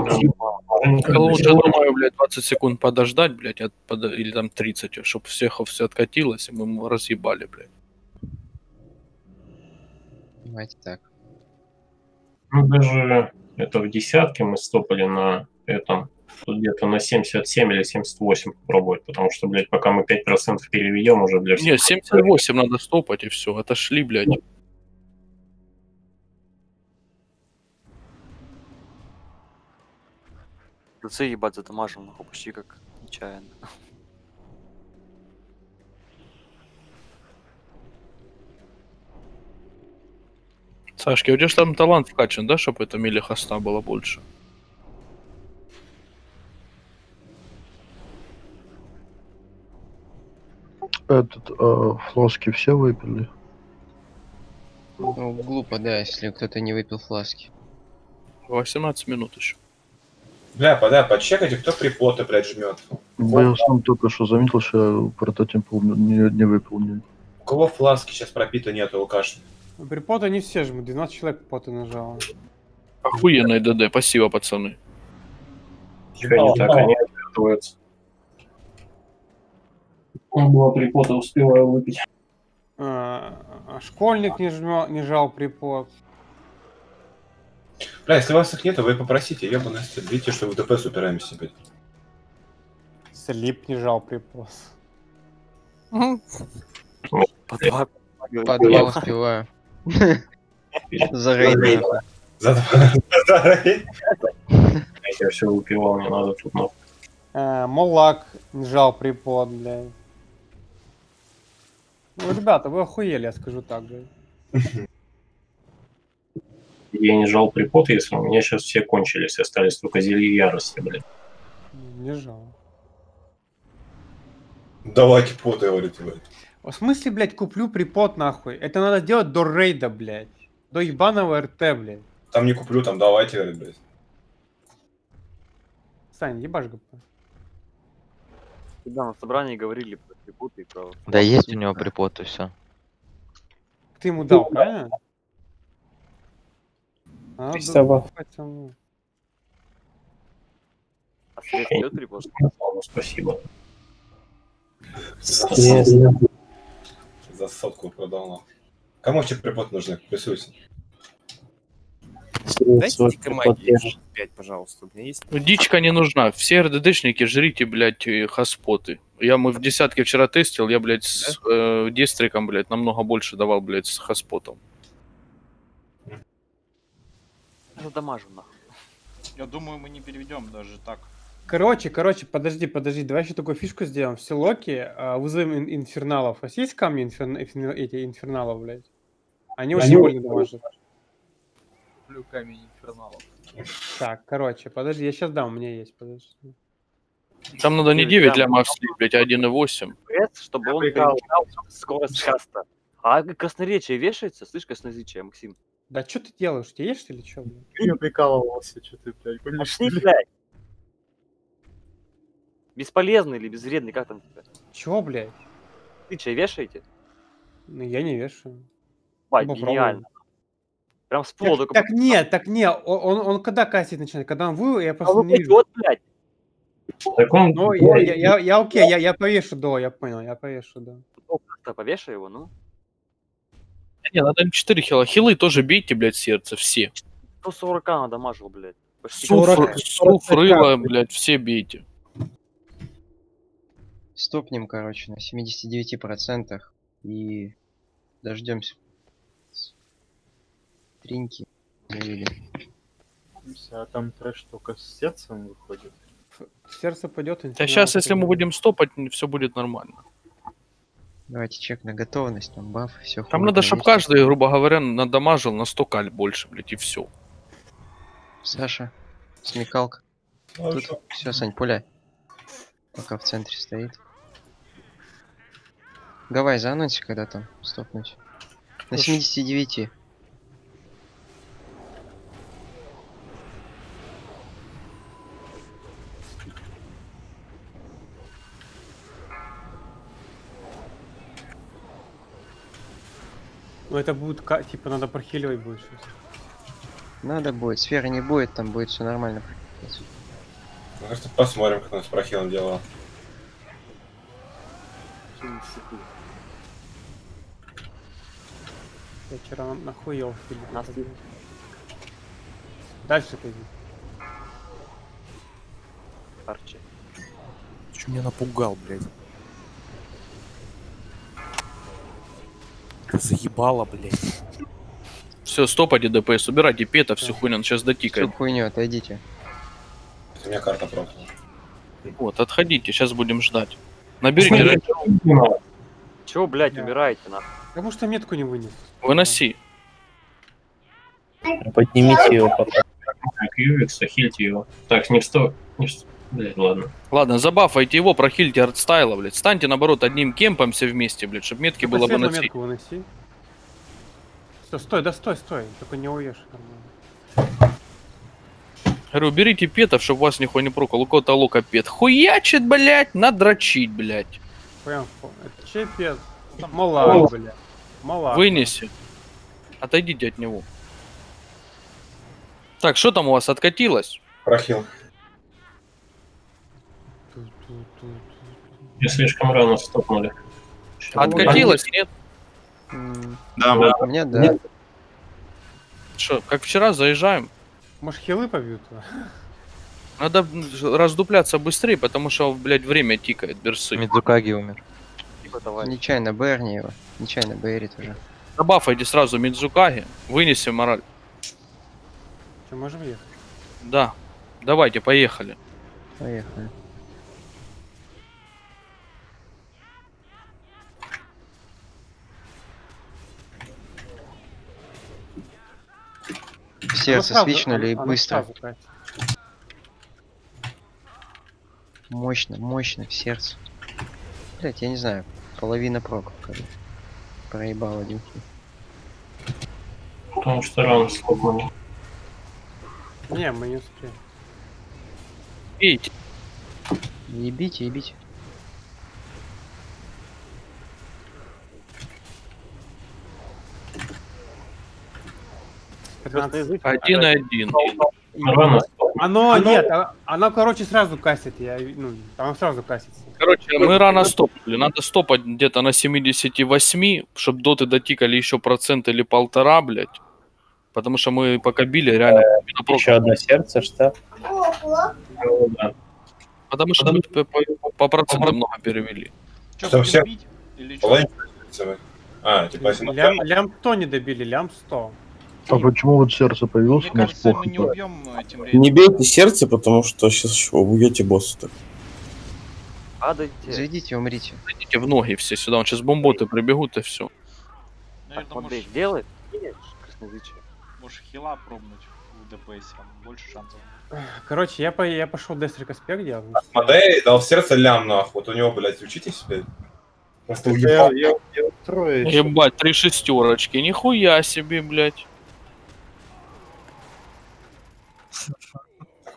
Лучше думаю, блядь, 20 секунд подождать, блядь, от- под- или там 30, чтобы всех все откатилось, и мы ему разъебали, блядь. Давайте так. Ну, даже это в десятке мы стопали на этом. Тут где-то на 77 или 78 попробовать, потому что, блядь, пока мы 5% переведем, уже для Не, всех. 78 надо стопать и все, отошли, блядь. ДЦ ебать задамажил, нахуй, почти как нечаянно. Сашки, у тебя же там талант вкачан, да, чтобы это мили хоста было больше? Этот, а, флоски все выпили? Ну, глупо, да, если кто-то не выпил фласки. 18 минут еще. Бля, пода, подчекайте, кто припоты, блядь, жмет. Бо я сам только что заметил, что я прототип не, не выпил. Не. У кого фласки сейчас пропита нету, Лукаш? Припоты не все жмут, 12 человек поты нажало. Охуенный ДД, спасибо, пацаны. Чё не так, они отвертываются. Он было припота, успеваю выпить. А, а школьник не, жмё, не жал припот. Бля, если у вас их нету, вы попросите, ебаный стиль. Видите, что в ДПС упираемся, блядь. Слип не жал припот. По два. По два успеваю. За рейд. За два. Я все выпивал, не надо тут. А, Молак не жал припот, блядь. Ну, ребята, вы охуели, я скажу так, блядь. Я не жал припот, если у меня сейчас все кончились, остались только зелья ярости, блядь. Не жал. Давайте поты, говорите, блядь. В смысле, блядь, куплю припот нахуй? Это надо делать до рейда, блядь. До ебаного РТ, блядь. Там не куплю, там давайте, блядь. Сань, ебашь ГП. Когда на собрании говорили про припуты и про... Да есть у него припот и все. Ты ему дал, правильно? А, да. А средств идет припут? Ну, спасибо. За сотку продал, нахуй. Кому вообще припот нужны? Плюсуйся. Дайте 5, пожалуйста. У меня есть. Ну, Дичка не нужна. Все РДДшники жрите, блядь, хаспоты. Я мы в десятке вчера тестил, я, блядь, с э, дестриком, блядь, намного больше давал, блядь, с хаспотом. Задамажу, нахуй. Я думаю, мы не переведем даже так. Короче, короче, подожди, подожди, давай еще такую фишку сделаем. Все локи, а, вызовем ин- инферналов. У вас есть камни инферна- инферна- эти инферналов, блядь? Они очень больно дамажат. Люблю камень инферналов. Так, короче, подожди, я сейчас дам, у меня есть, подожди. Там надо не 9 лямов слить, блядь, а 1,8. Пресс, чтобы он перемещал скорость каста. А красноречие вешается? Слышь, красноречие, Максим? Да что ты делаешь? Ты ешь или что? Я прикалывался, что ты, блядь, помнишь? Пошли, блядь. Бесполезный или безвредный, как там тебя? Чего, блядь? Ты че, вешаете? Ну, я не вешаю. Бать, гениально. Прям с пола Так, только... так нет, так нет, он, он, он когда кассить начинает? Когда он вывел, я А просто вот не вижу. вот, блядь. Так он... Ну, я, я, я, я окей, я, я повешу до, я понял, я повешу, да. Как-то повешай его, ну. Не, надо им 4 хила. Хилы тоже бейте, блядь, сердце, все. 140 надамажил, блядь. Почти Суф, блядь, все бейте. Стопнем, короче, на 79% и дождемся. Тринки. завели. А там трэш только с сердцем выходит. Сердце пойдет. А сейчас, если мы будем стопать, все будет нормально. Давайте чек на готовность, там баф, все. Там надо, чтобы каждый, грубо говоря, надамажил на 100 каль больше, блядь, и все. Саша, смекалка. Тут все, Сань, пуляй. Пока в центре стоит. Гавай, заанонси, когда там стопнуть. На Хорошо. 79. Это будет, типа, надо прохиливать будет сейчас. Надо будет, сферы не будет, там будет все нормально. Кажется, посмотрим, как он с прохилом делал. Я вчера нахуел фильм. Нас Дальше ты. Арчи. Че меня напугал, блядь? Заебало, блядь. Все, стопайте ДПС, убирайте пета, всю хуйню, он сейчас Всю дотикает. хуйню, отойдите. У меня карта прохла. Вот, отходите, сейчас будем ждать. Наберите, рейд, Чего, блядь, умираете нахуй? Потому что метку не вынес. выноси. Поднимите его пока. Хильте его. Так, не встой. Не вст- Блядь, ладно. Ладно, забафайте его, прохильте артстайла, блядь. Станьте, наоборот, одним кемпом все вместе, блядь, чтобы метки было Последнюю выносить. метку выноси. Стой, стой, да стой, стой. Только не уешь. Говорю, берите петов, чтобы вас нихуя не прокол. У кого-то лука пет. Хуячит, блядь, надрочить, блядь. Прям, это чепец. Мала, блядь. Мала. Вынеси. Отойдите от него. Так, что там у вас откатилось? Прохил. И слишком рано стопнули. Откатилось, нет? Да, У меня да. Что, как вчера, заезжаем? Может, хилы побьют? Надо раздупляться быстрее, потому что, блядь, время тикает, берсы. Мидзукаги умер. Типа, давай. Нечаянно Берни его. Нечаянно Берит уже. Забафайте сразу Мидзукаги, вынесем мораль. Что, можем ехать? Да. Давайте, поехали. Поехали. Сердце Оно сразу- свичнули и оно- оно быстро. Мощно, мощно в сердце. Блять, я не знаю. Половина проков, короче. Проебал один. Потому что рано стопнули. Не, мы не успеем. Пейте. Ебите, ебите. Один и один. Рано Оно, нет, а- оно, короче, сразу касит. Я, ну, оно сразу касится. Короче, мы рано стопнули. Надо стопать где-то на 78, чтобы доты дотикали еще процент или полтора, блядь. Потому что мы пока били, реально... Еще одно сердце, что? Потому что мы по, по- по процентам много перевели. Что, все? Половина сердца. А, типа, Лям, лям 100 не добили, лям 100. А почему вот сердце появилось? У нас плохо. Не бейте сердце, потому что сейчас еще убьете босса. Падайте. Зайдите, умрите. Идите в ноги все сюда, он сейчас бомботы прибегут и все. Так, Матвей, делай. Видишь, красноречие. Можешь хила пробовать в ДПС, больше шансов. Короче, я, по, я пошел Дестрик аспект делать. Мадей дал в сердце лям нахуй. Вот у него, блядь, учитесь, блядь. Просто Я, уебал. я, я трое. Ебать, три шестерочки, нихуя себе, блядь.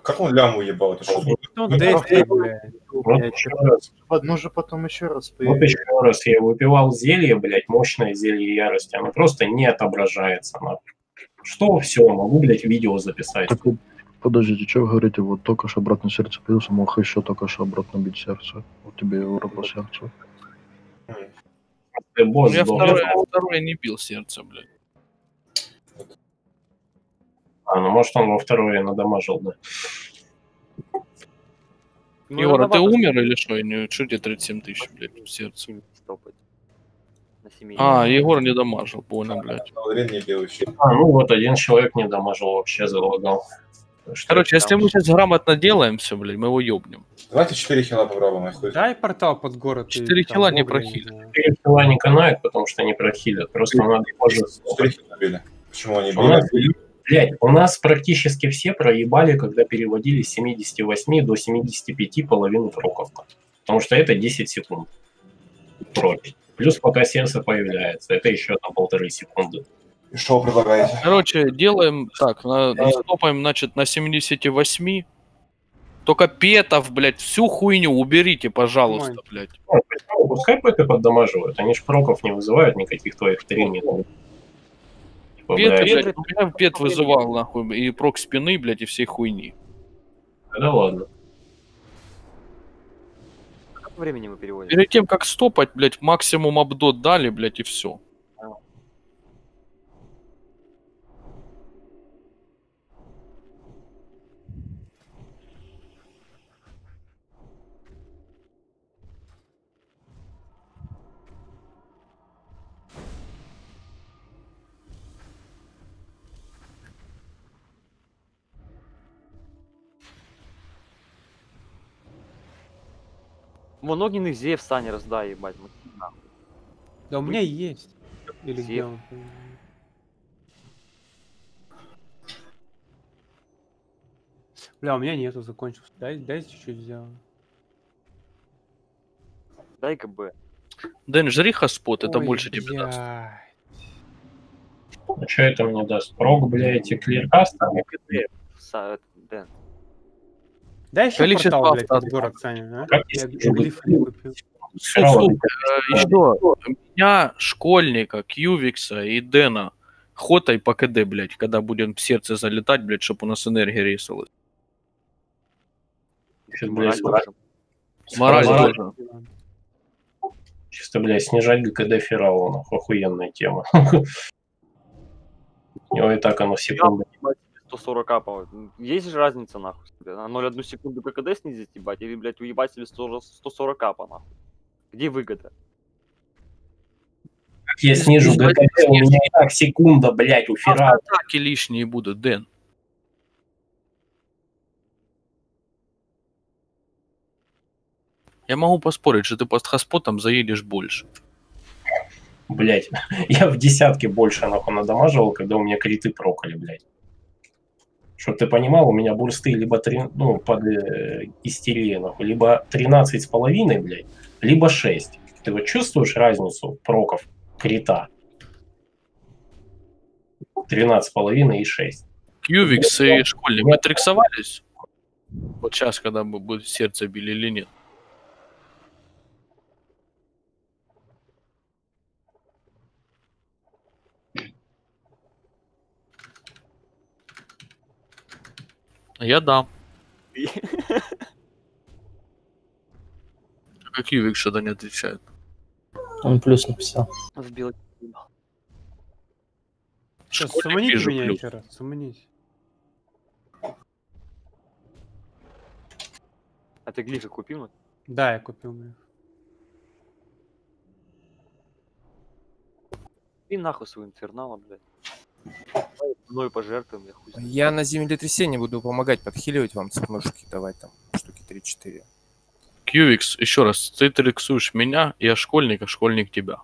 Как он лям уебал? Это что? Ну, еще раз. Ну же потом еще раз Вот еще раз. Я выпивал зелье, блядь, мощное зелье ярости. Оно просто не отображается. нахуй. Что все, могу, блядь, видео записать. Так подождите, что вы говорите? Вот только что обратно сердце появился, мог еще только что обратно бить сердце. Вот тебе и ура по сердцу. Ты босс я был. второй, второй не бил сердце, блядь. А, ну может он во второе надамажил, да. Ну, Егор, а ты умер или что? Я не- Что тебе 37 тысяч, блядь, в сердце? А, Егор не дамажил, понял, блядь. А, ну вот один человек не дамажил, вообще залагал. Короче, если мы сейчас грамотно делаем все, блядь, мы его ёбнем. Давайте 4 хила попробуем, хуй. Дай портал под город. и Четыре там хила не прохилят. знаю. Четыре хила не канает, потому что не прохилят. Просто надо позже 4 хила били. Почему они били? Блять, у нас практически все проебали, когда переводили с 78 до 75 половину проков. Потому что это 10 секунд. Прочь. Плюс пока сердце появляется, это еще там полторы секунды. И что вы предлагаете? Короче, делаем так, на, стопаем, значит, на 78. Только петов, блядь, всю хуйню уберите, пожалуйста, блядь. Ну? Пускай пэты поддамаживают, они ж проков не вызывают никаких твоих тримитов. Пет, блядь, блядь, меня пет вызывал, нахуй, и прок спины, блядь, и всей хуйни. Да ладно. Сколько времени мы переводим? Перед тем, как стопать, блядь, максимум обдот дали, блядь, и все. Вон огненный зев Сане раздай, ебать. Да у меня есть. Или где Зев. он? Бля, у меня нету, закончился. Дай, дай чуть-чуть сделаем. Дай-ка Б. Дэн, жри хаспот, это Ой, больше тебе даст. бля. Ну, что это мне даст? Прог, блядь, и клиркаст? КД. Са- это, Дэн. Дай еще Количество портал, блядь, автоатак. под город, Саня, а? Я если глиф не купил. Слушай, э, еще меня, школьника, Кьювикса и Дэна хотай по КД, блядь, когда будем в сердце залетать, блядь, чтобы у нас энергия рисалась. Сейчас, блядь, Мораль Мораль. тоже. Чисто, блядь, снижать ГКД Феррала, нахуй, охуенная тема. У него и так оно секунды. 140 по Есть же разница, нахуй. себе. На 0,1 секунду ККД снизить, ебать, или, блядь, уебать или 100 140 по нахуй. Где выгода? Я снижу ГКД, у меня и так секунда, блядь, у Феррала. Атаки лишние будут, Дэн. Я могу поспорить, что ты под хаспотом заедешь больше. Блять, я в десятке больше нахуй надамаживал, когда у меня криты прокали, блядь. Чтоб ты понимал, у меня бурсты либо три, ну, под э, истерия, нахуй, либо 13 с половиной, блядь, либо 6. Ты вот чувствуешь разницу проков крита? 13 с половиной и 6. Кьювикс и школьник, вы триксовались? Вот сейчас, когда мы будет сердце били или нет? Я дам. А Кьювик что-то не отвечает. Он плюс написал. Вбил. Что, Школьник суманите меня плюс. еще раз, суманись. А ты глифы купил? Да, я купил. И нахуй свой инфернала, блядь. Мной пожертвуем, я хуй. Я на землетрясении буду помогать, подхиливать вам цепнушки давать там штуки 3-4. Кьювикс, еще раз, ты триксуешь меня, я школьник, а школьник тебя.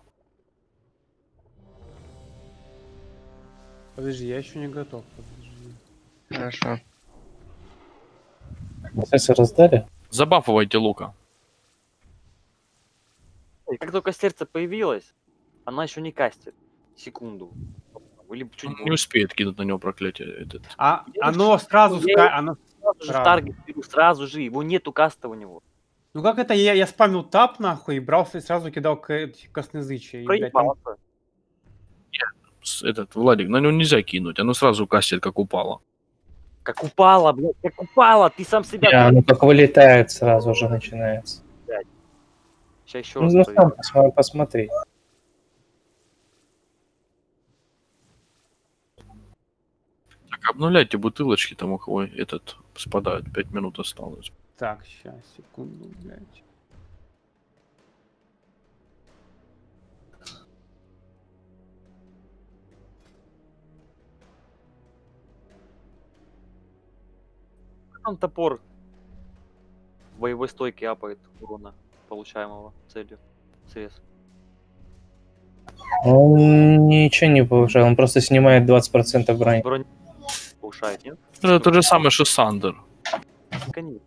Подожди, я еще не готов. Подожди. Хорошо. Сейчас раздали? Забафывайте лука. Как только сердце появилось, она еще не кастит. Секунду. Или чуть Не успеет кинуть на него проклятие этот. А оно сразу, Я ска- оно Сразу же таргет беру, сразу же, его нету каста у него. Ну как это, я, я спамил тап нахуй и брался и сразу кидал к- косноязычие. там-. С- Этот, Владик, на него нельзя кинуть, оно сразу кастит, как упало. Как упала, блядь, как упала, ты сам себя... Да, ну как вылетает, сразу же начинается. Сейчас еще Ну, раз ну сам посмотри. Обнуляйте бутылочки, там у кого этот спадает, 5 минут осталось. Так, сейчас, секунду, блядь. Там топор в боевой стойке апает урона, получаемого целью. Срез. Он ничего не повышает, он просто снимает 20% брони. Бронь... нарушает, нет? Это то же самое, что Сандер. Конечно.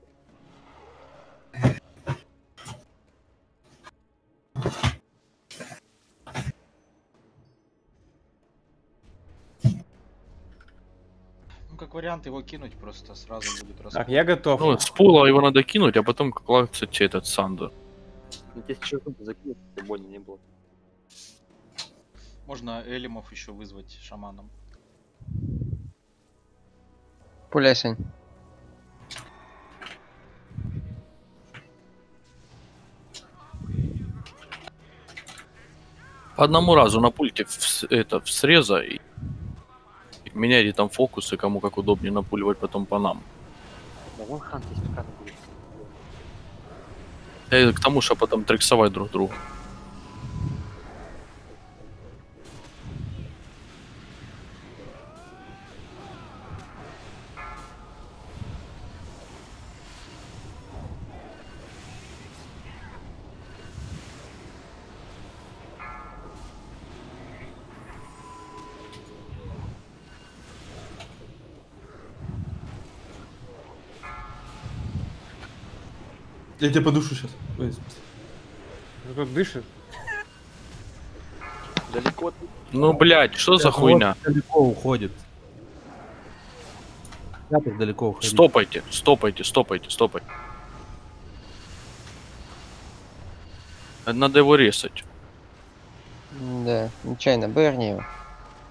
Ну, как вариант его кинуть просто сразу будет Так, распол. я готов. Ну, с пула его надо кинуть, а потом клацать этот Сандер. Ну, если что закинуть, то не было. Можно Элимов еще вызвать шаманом. Пулясень. По одному разу на пульте в, это, в среза и меняйте там фокусы, кому как удобнее напуливать потом по нам. Да вон будет. И к тому, что потом трексовать друг друга. Я тебя подушу сейчас. Ой. Ну, Тут дышит. Далеко ты? Ну, блядь, что за хуйня? далеко уходит. Я так далеко. Стопайте, стопайте, стопайте, стопайте. Надо его резать. Да, нечаянно Берни его.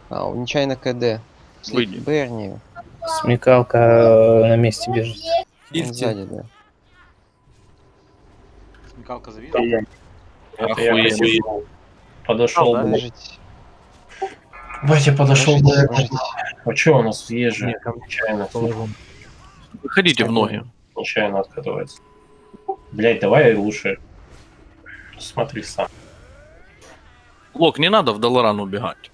А, у- нечаянно КД. Выйди. Берни его. Смекалка э, на месте бежит. Он сзади, да. Смекалка зависла. Это я посижу. Подошел да? бы. Выжить. Батя подошел бы. Выжить. А что у нас есть же? Нечаянно. Выходите в ноги. Нечаянно откатывается. Блять, давай лучше. Смотри сам. Лок, не надо в Долоран убегать.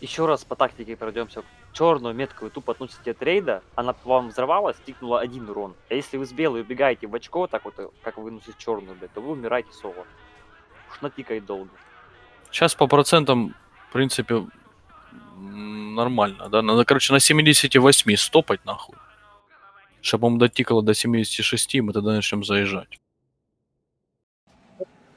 Еще раз по тактике пройдемся. Черную метку вы тупо относите от рейда, она по вам взорвалась, стикнула один урон. А если вы с белой убегаете в очко, так вот, э, как вы носите черную, блядь, то вы умираете соло. Уж натикает долго. Сейчас по процентам, в принципе, нормально, да? Надо, короче, на 78 стопать нахуй. Чтобы он дотикало до 76, мы тогда начнем заезжать.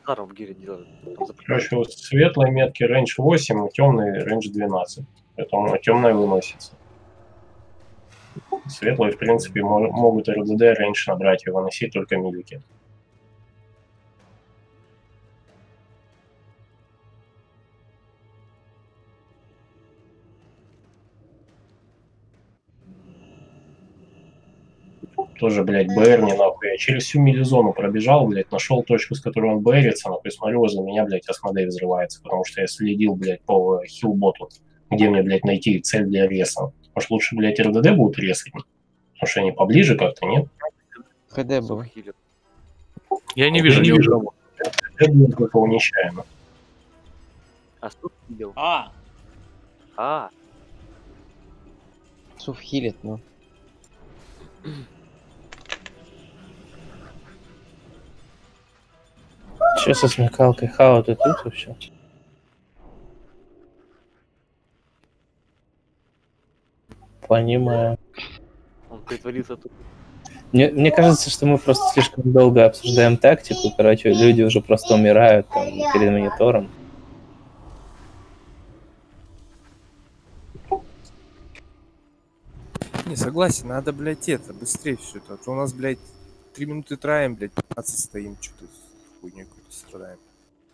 Короче, вот светлой метки range 8, темный range 12. Поэтому темная выносится. Светлые, в принципе, мо- могут РДД range набрать и выносить только милики. Тоже, блядь, Берни, нахуй. Я через всю милизону пробежал, блядь, нашел точку, с которой он бэрится, нахуй, смотрю, возле меня, блядь, Асмодей взрывается, потому что я следил, блядь, по хилботу, где мне, блядь, найти цель для реса. Может, лучше, блядь, РДД будут резать? Потому что они поближе как-то, нет? КД был. Хилер. Я не вижу не никого. РДД будет только нечаянно. А что видел? А, А, Суф хилит, ну. Че со смекалкой? Хао, ты тут вообще? Понимаю. он притворился тут. Мне, мне кажется, что мы просто слишком долго обсуждаем тактику. Короче, люди уже просто умирают там перед монитором. Не, согласен, надо, блядь, это, быстрее все это. А то у нас, блядь, три минуты траем, блядь, 15 стоим, что-то хуйней какой-то страдаем.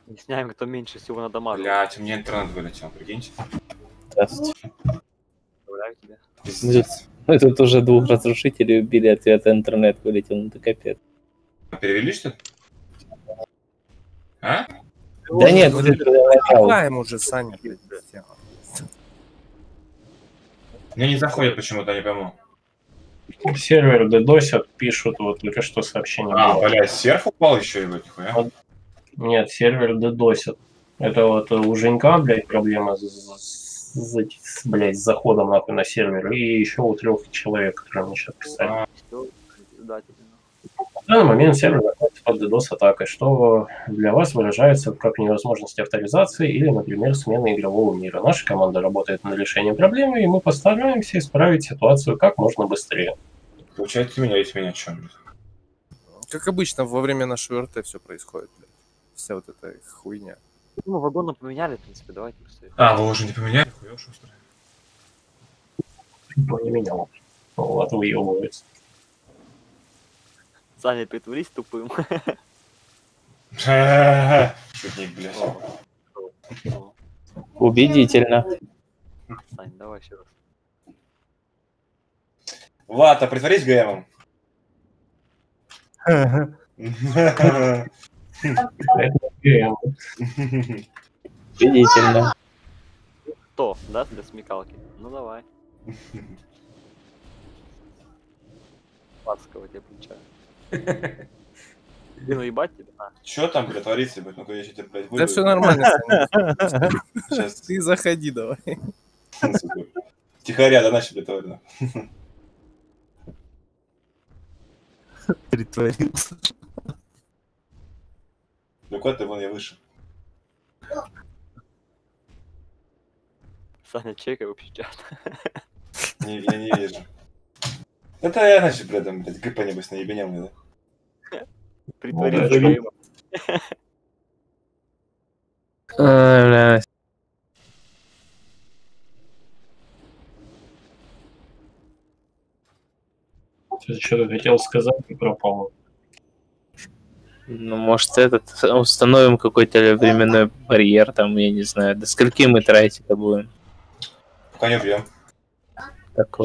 Не сняем, кто меньше всего надамажил. Блять, у меня интернет вылетел, прикиньте. Здравствуйте. Поздравляю тебя. Мы тут, уже двух разрушителей убили, ответ интернет вылетел, ну ты капец. Перевели что? А? Да нет, ты. Играем уже, Саня. Мне не заходит почему-то, не пойму. Сервер дедосят, пишут, вот только что сообщение А, было. блядь, серф упал еще и вот нихуя. Нет, сервер дедосят. Это вот у Женька, блядь, проблема с, с- с блядь, с заходом нахуй на сервер. И еще у трех человек, которые мне сейчас писали. Всё, председатель. данный момент сервер находится под DDoS-атакой, что для вас выражается как невозможность авторизации или, например, смены игрового мира. Наша команда работает над решением проблемы, и мы постараемся исправить ситуацию как можно быстрее. Получается, меняйте меня чем-нибудь. Как обычно, во время нашего РТ все происходит, блядь. Вся вот эта хуйня. Ну, вагоны поменяли, в принципе, давайте быстрее. А, вы уже не поменяли? Хуёво, шустро. Никто не менял. Вот, выебывается. Саня, притворись тупым. Шутник, блядь. Убедительно. Сань, давай еще раз. Влад, а притворись ГМом. Убедительно. Кто, да, для смекалки? Ну давай. Пацкого тебе включаю. Блин, ну ебать тебя, а. Чё там притвориться, блядь? Ну-ка я тебе, блядь, Да все нормально. Сейчас. Ты заходи давай. Сука. Тихоря, да начали притворно. Притворился. Ну куда ты, вон я выше. Саня, чекай вообще чат. Не, я не вижу. Это я, значит, там, блядь, ГП, небось, наебенел мне, да? ГМом. Ай, блядь. Ты что-то хотел сказать и пропало. Ну, может, этот установим какой-то временной барьер, там, я не знаю. До скольки мы тратить это будем? Пока не убьем. Такое.